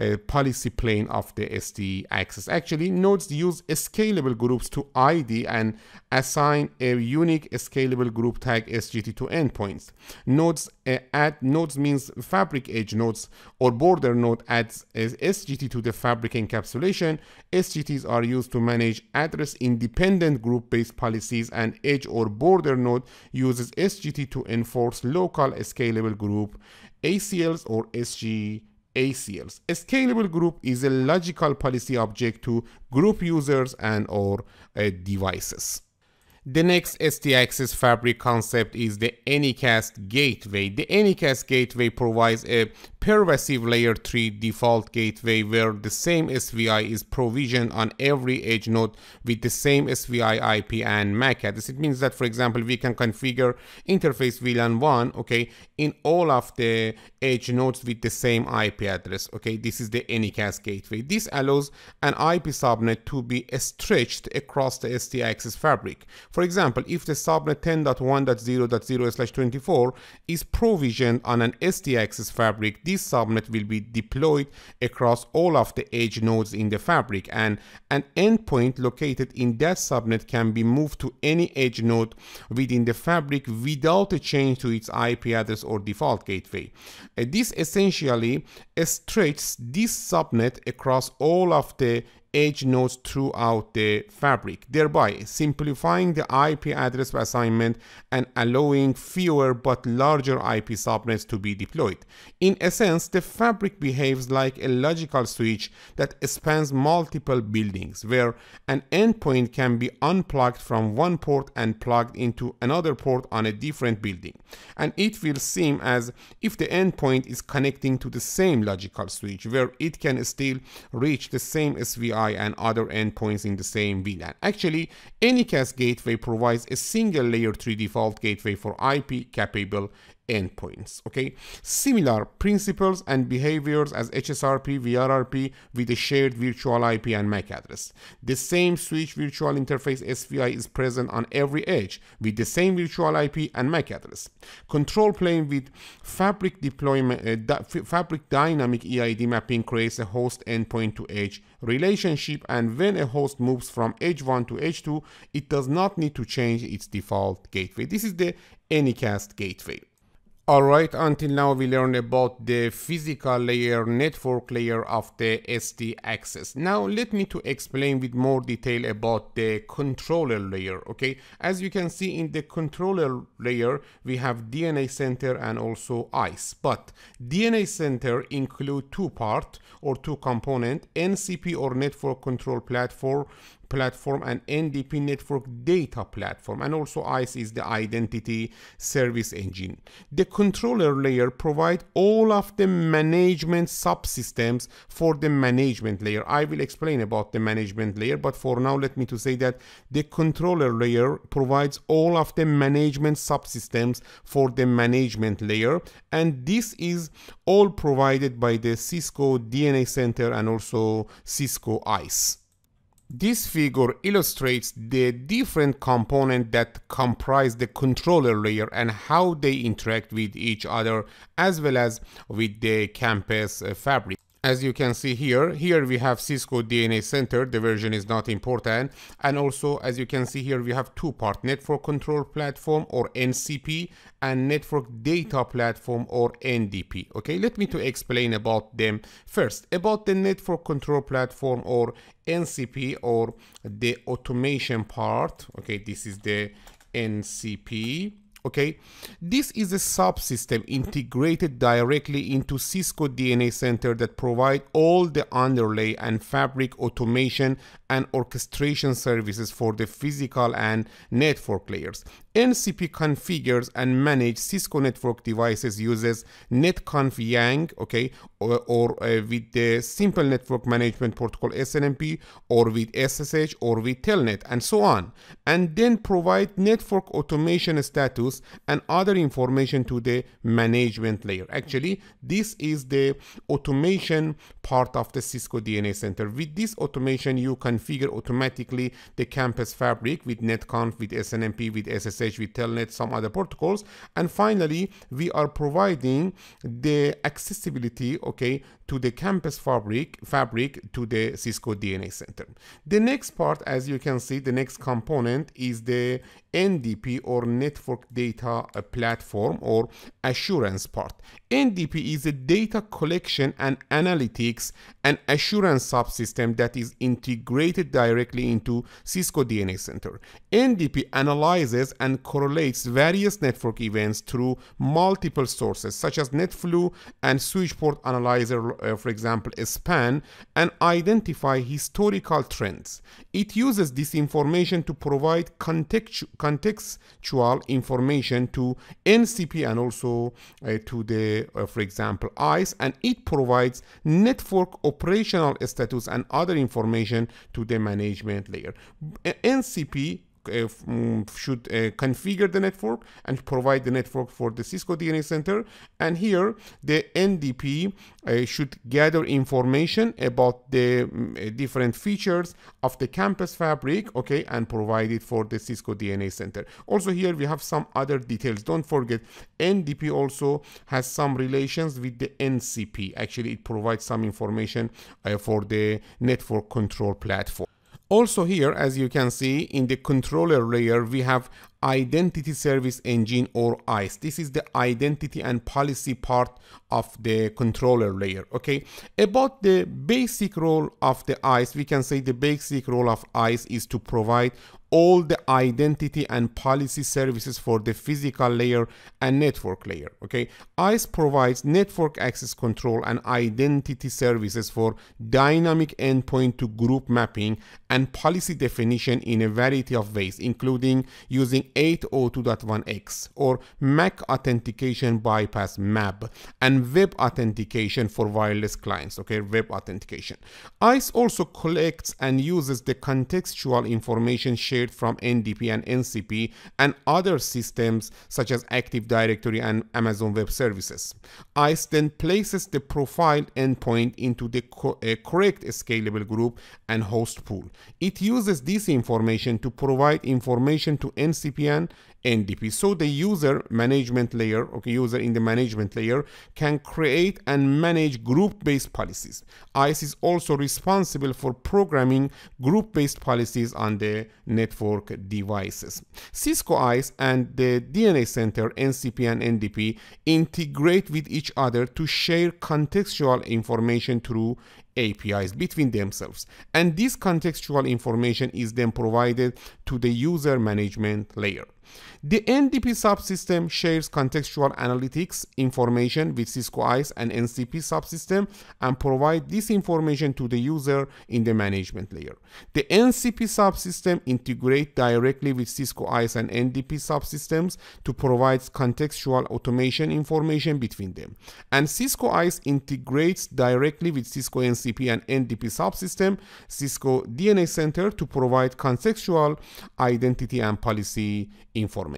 uh, policy plane of the SD access. Actually, nodes use scalable groups to ID and assign a unique scalable group tag SGT to endpoints. Nodes uh, add nodes means fabric edge nodes or border node adds SGT to the fabric encapsulation. SGTs are used to manage address independent group based policies and edge or border node uses SGT to enforce local scalable group ACLs or SG ACLs. A scalable group is a logical policy object to group users and or uh, devices. The next SD-Access Fabric concept is the Anycast Gateway. The Anycast Gateway provides a pervasive layer 3 default gateway where the same SVI is provisioned on every edge node with the same SVI IP and MAC address. It means that, for example, we can configure interface VLAN 1, okay, in all of the edge nodes with the same IP address, okay. This is the Anycast gateway. This allows an IP subnet to be stretched across the SD-Access fabric. For example, if the subnet 10.1.0.0/24 is provisioned on an SD-Access fabric, this subnet will be deployed across all of the edge nodes in the fabric and an endpoint located in that subnet can be moved to any edge node within the fabric without a change to its IP address or default gateway. Uh, this essentially stretches this subnet across all of the edge nodes throughout the fabric, thereby simplifying the IP address assignment and allowing fewer but larger IP subnets to be deployed. In essence, the fabric behaves like a logical switch that spans multiple buildings, where an endpoint can be unplugged from one port and plugged into another port on a different building. And it will seem as if the endpoint is connecting to the same logical switch, where it can still reach the same And other endpoints in the same VLAN. Actually, Anycast gateway provides a single layer 3 default gateway for IP capable endpoints. Okay, similar principles and behaviors as HSRP, VRRP with a shared virtual IP and MAC address. The same switch virtual interface SVI is present on every edge with the same virtual IP and MAC address. Control plane with fabric deployment, uh, fabric dynamic EID mapping creates a host endpoint to edge relationship and when a host moves from edge 1 to edge 2 it does not need to change its default gateway this is the anycast gateway Alright, until now we learned about the physical layer, network layer of the SD access. Now let me to explain with more detail about the controller layer, okay? As you can see in the controller layer, we have DNA center and also ISE. But DNA center include two part or two component, NCP or network control platform platform and NDP network data platform and also ISE is the identity service engine. The controller layer provide all of the management subsystems for the management layer. I will explain about the management layer but for now let me to say that the controller layer provides all of the management subsystems for the management layer and this is all provided by the Cisco DNA Center and also Cisco ISE. This figure illustrates the different components that comprise the controller layer and how they interact with each other as well as with the campus uh, fabric as you can see here here we have cisco dna center. The version is not important. And also as you can see here we have two part network control platform or ncp and network data platform or ndp okay let me to explain about them. First about the network control platform or ncp or the automation part. Okay this is the ncp okay? This is a subsystem integrated directly into cisco dna center that provide all the underlay and fabric automation and orchestration services for the physical and network layers ncp configures and manages cisco network devices uses netconf yang okay or, or uh, with the simple network management protocol snmp or with ssh or with telnet and so on and then provide network automation status and other information to the management layer. Actually, this is the automation part of the Cisco DNA Center. With this automation, you configure automatically the campus fabric with netconf, with SNMP, with SSH, with Telnet, some other protocols. And finally, we are providing the accessibility, okay, to the campus fabric, fabric to the Cisco DNA Center. The next part, as you can see, the next component is the NDP or Network Data Platform or Assurance part. NDP is a data collection and analytics and assurance subsystem that is integrated directly into Cisco DNA Center. NDP analyzes and correlates various network events through multiple sources such as NetFlow and switchport analyzer, uh, for example, span, and identify historical trends. It uses this information to provide contextu contextual information to NCP and also uh, to the, uh, for example, ISE, and it provides network operational status and other information to the management layer. NCP should uh, configure the network and provide the network for the Cisco DNA Center. And here, the NDP uh, should gather information about the um, different features of the campus fabric, okay, and provide it for the Cisco DNA Center. Also here, we have some other details. Don't forget, NDP also has some relations with the NCP. Actually, it provides some information uh, for the network control platform. Also here, as you can see in the controller layer, we have identity service engine or ISE. This is the identity and policy part of the controller layer. Okay. About the basic role of the ISE, we can say the basic role of ISE is to provide all the identity and policy services for the physical layer and network layer okay? ISE provides network access control and identity services for dynamic endpoint to group mapping and policy definition in a variety of ways including using 802.1x or MAC authentication bypass MAB and web authentication for wireless clients okay? Web authentication. ISE also collects and uses the contextual information shared from NDP and NCP and other systems such as Active Directory and Amazon Web Services. ISE then places the profiled endpoint into the co uh, correct scalable group and host pool. It uses this information to provide information to NCPN NDP. So the user management layer, okay, user in the management layer can create and manage group-based policies. ISE is also responsible for programming group-based policies on the network devices. Cisco ISE and the DNA Center, NCP and NDP integrate with each other to share contextual information through APIs between themselves. And this contextual information is then provided to the user management layer. The NDP subsystem shares contextual analytics information with Cisco ISE and NCP subsystem and provide this information to the user in the management layer. The NCP subsystem integrate directly with Cisco ISE and NDP subsystems to provide contextual automation information between them. And Cisco ISE integrates directly with Cisco NCP and NDP subsystem, Cisco DNA Center to provide contextual identity and policy information.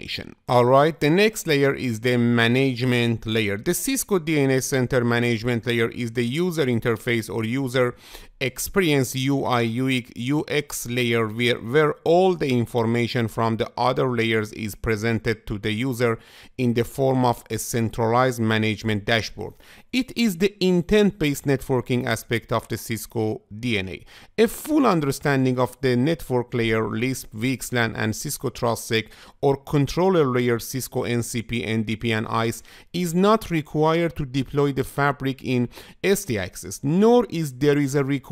All right, the next layer is the management layer. The Cisco DNA Center management layer is the user interface or user experience UI UX layer where, where all the information from the other layers is presented to the user in the form of a centralized management dashboard. It is the intent-based networking aspect of the Cisco DNA. A full understanding of the network layer, Lisp, VXLAN, and Cisco TrustSec, or controller layer Cisco NCP, NDP, and ISE is not required to deploy the fabric in SD-Access. nor is there is a requirement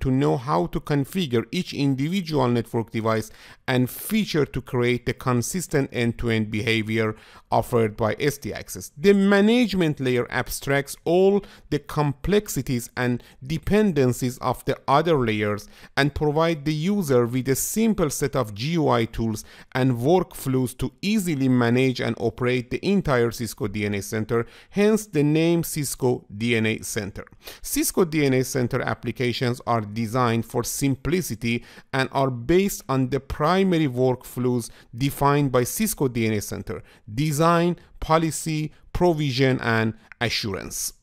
to know how to configure each individual network device and feature to create the consistent end-to-end -end behavior offered by SDAccess. The management layer abstracts all the complexities and dependencies of the other layers and provide the user with a simple set of GUI tools and workflows to easily manage and operate the entire Cisco DNA Center, hence the name Cisco DNA Center. Cisco DNA Center applications are designed for simplicity and are based on the primary workflows defined by Cisco DNA Center, design, policy, provision, and assurance.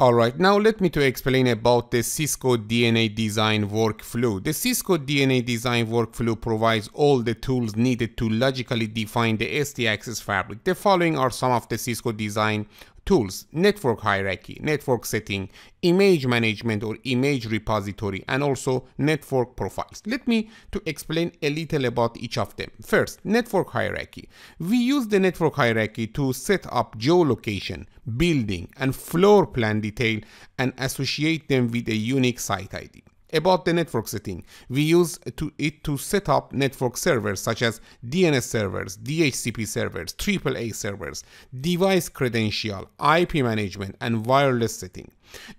Alright, now let me to explain about the Cisco DNA design workflow. The Cisco DNA design workflow provides all the tools needed to logically define the SD access fabric. The following are some of the Cisco design tools, network hierarchy, network setting, image management or image repository, and also network profiles. Let me to explain a little about each of them. First, network hierarchy. We use the network hierarchy to set up geolocation, building, and floor plan detail and associate them with a unique site ID about the network setting. We use to, it to set up network servers such as DNS servers, DHCP servers, AAA servers, device credential, IP management, and wireless setting.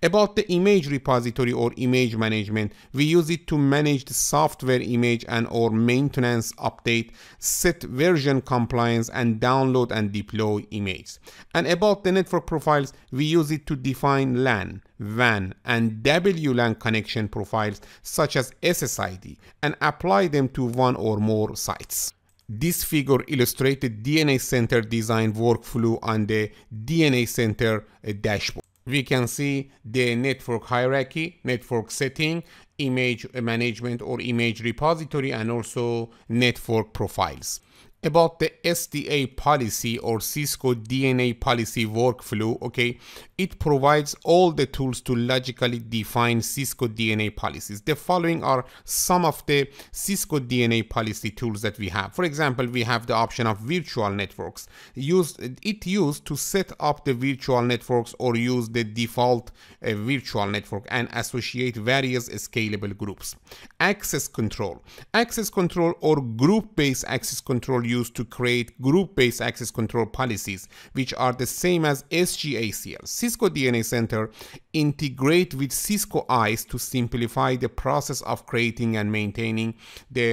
About the image repository or image management, we use it to manage the software image and or maintenance update, set version compliance and download and deploy images. And about the network profiles, we use it to define LAN, WAN and WLAN connection profiles such as SSID and apply them to one or more sites. This figure illustrated DNA Center design workflow on the DNA Center uh, dashboard we can see the network hierarchy, network setting, image management or image repository, and also network profiles about the SDA policy or Cisco DNA policy workflow, okay, it provides all the tools to logically define Cisco DNA policies. The following are some of the Cisco DNA policy tools that we have. For example, we have the option of virtual networks. Used, it used to set up the virtual networks or use the default uh, virtual network and associate various scalable groups. Access control. Access control or group-based access control used to create group-based access control policies, which are the same as SGACL. Cisco DNA Center integrate with Cisco ISE to simplify the process of creating and maintaining the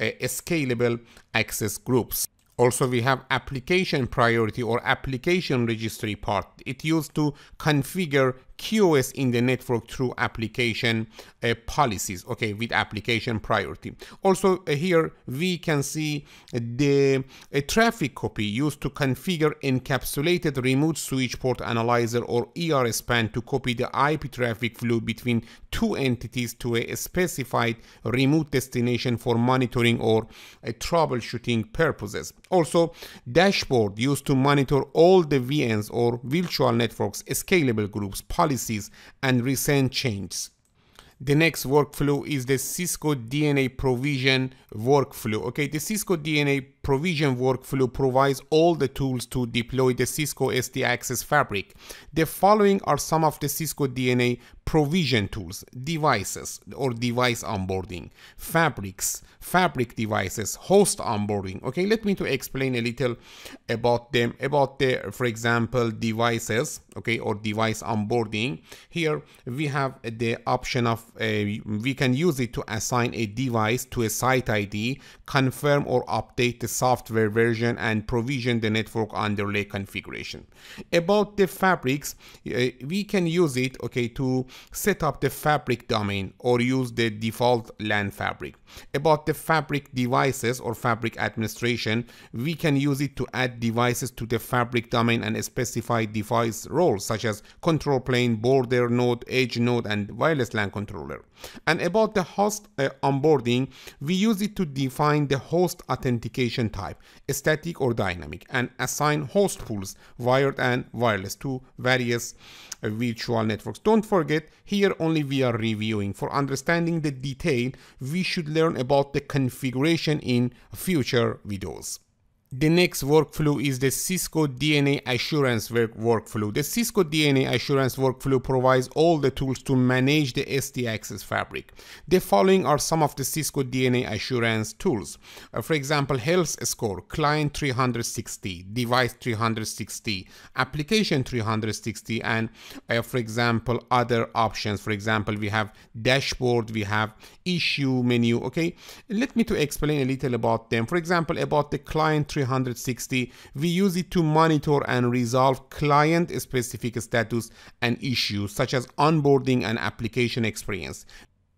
uh, scalable access groups. Also, we have application priority or application registry part. It used to configure QoS in the network through application uh, policies, okay, with application priority. Also uh, here we can see the uh, traffic copy used to configure encapsulated remote switch port analyzer or ERSpan to copy the IP traffic flow between two entities to a specified remote destination for monitoring or uh, troubleshooting purposes. Also, dashboard used to monitor all the VNs or virtual networks, scalable groups, policies, policies and recent changes. The next workflow is the Cisco DNA provision workflow. Okay, the Cisco DNA provision workflow provides all the tools to deploy the Cisco SD Access fabric. The following are some of the Cisco DNA provision tools, devices or device onboarding, fabrics, fabric devices, host onboarding. Okay, let me to explain a little about them, about the, for example, devices, okay, or device onboarding. Here we have the option of, uh, we can use it to assign a device to a site ID, confirm or update the software version and provision the network underlay configuration. About the fabrics, uh, we can use it, okay, to set up the fabric domain or use the default LAN fabric. About the fabric devices or fabric administration, we can use it to add devices to the fabric domain and specify device roles such as control plane, border node, edge node, and wireless LAN controller. And about the host uh, onboarding, we use it to define the host authentication type, static or dynamic, and assign host pools, wired and wireless, to various uh, virtual networks. Don't forget, here only we are reviewing. For understanding the detail, we should learn about the configuration in future videos. The next workflow is the Cisco DNA Assurance work workflow. The Cisco DNA Assurance workflow provides all the tools to manage the SD Access fabric. The following are some of the Cisco DNA Assurance tools. Uh, for example, Health Score, Client 360, Device 360, Application 360, and uh, for example, other options. For example, we have Dashboard, we have Issue menu. Okay, let me to explain a little about them. For example, about the Client 360 360, we use it to monitor and resolve client-specific status and issues such as onboarding and application experience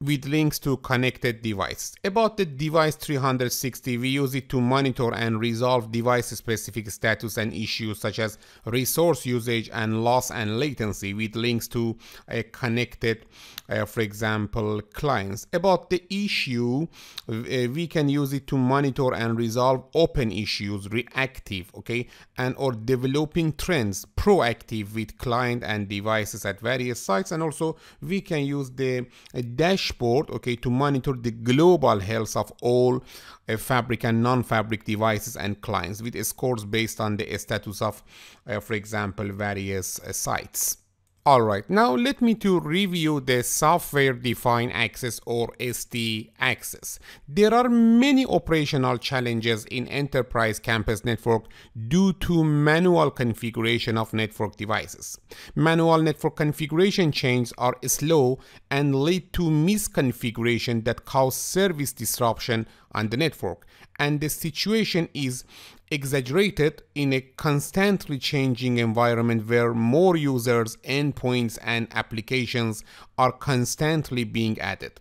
with links to connected devices. About the device 360, we use it to monitor and resolve device-specific status and issues such as resource usage and loss and latency with links to a connected, uh, for example, clients. About the issue, uh, we can use it to monitor and resolve open issues, reactive, okay, and or developing trends, proactive with client and devices at various sites. And also we can use the uh, dash dashboard okay to monitor the global health of all uh, fabric and non-fabric devices and clients with scores based on the status of uh, for example various uh, sites Alright, now let me to review the software defined access or SD access. There are many operational challenges in enterprise campus network due to manual configuration of network devices. Manual network configuration changes are slow and lead to misconfiguration that cause service disruption on the network and the situation is exaggerated in a constantly changing environment where more users, endpoints, and applications are constantly being added.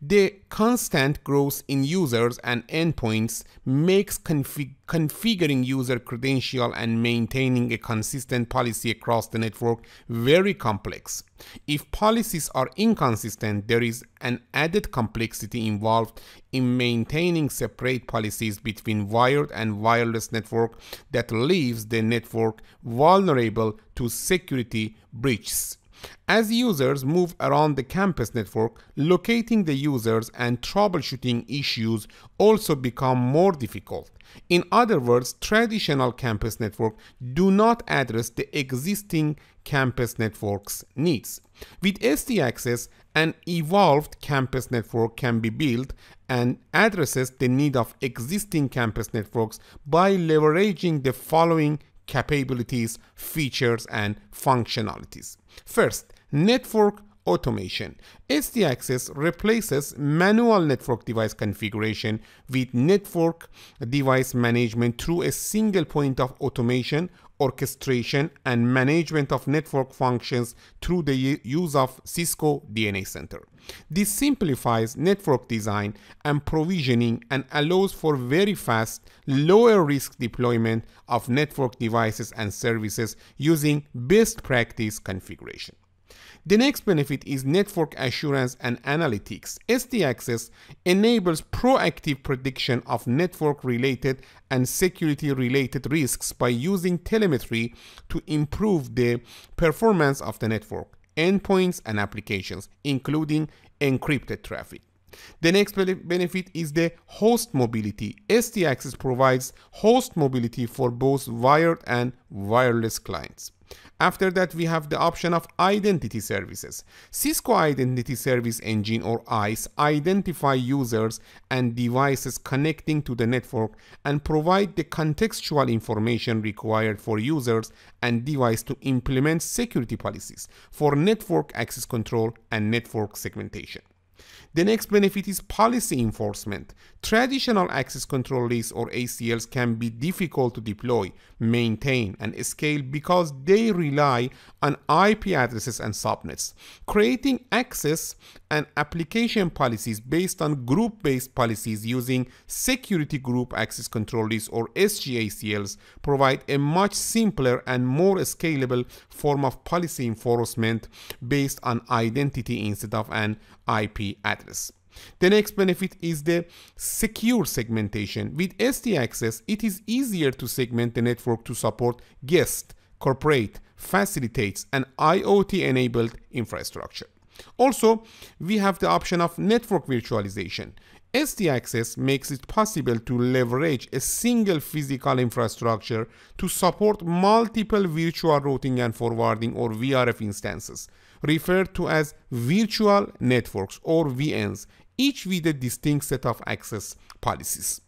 The constant growth in users and endpoints makes config configuring user credential and maintaining a consistent policy across the network very complex. If policies are inconsistent, there is an added complexity involved in maintaining separate policies between wired and wireless network that leaves the network vulnerable to security breaches. As users move around the campus network, locating the users and troubleshooting issues also become more difficult. In other words, traditional campus network do not address the existing campus network's needs. With SD Access, an evolved campus network can be built and addresses the need of existing campus networks by leveraging the following capabilities, features, and functionalities. First, network automation. SD Access replaces manual network device configuration with network device management through a single point of automation orchestration and management of network functions through the use of Cisco DNA Center. This simplifies network design and provisioning and allows for very fast, lower risk deployment of network devices and services using best practice configuration. The next benefit is network assurance and analytics. SD Access enables proactive prediction of network related and security related risks by using telemetry to improve the performance of the network, endpoints, and applications, including encrypted traffic. The next benefit is the host mobility. SD Access provides host mobility for both wired and wireless clients. After that, we have the option of identity services. Cisco Identity Service Engine or ISE identify users and devices connecting to the network and provide the contextual information required for users and device to implement security policies for network access control and network segmentation. The next benefit is policy enforcement. Traditional access control lists or ACLs can be difficult to deploy, maintain, and scale because they rely on IP addresses and subnets. Creating access and application policies based on group-based policies using security group access control lists or SGACLs provide a much simpler and more scalable form of policy enforcement based on identity instead of an IP address. The next benefit is the secure segmentation. With SD Access, it is easier to segment the network to support guest, corporate, facilitates, and IoT-enabled infrastructure. Also, we have the option of network virtualization. SD Access makes it possible to leverage a single physical infrastructure to support multiple virtual routing and forwarding or VRF instances, referred to as virtual networks or VNs, each with a distinct set of access policies.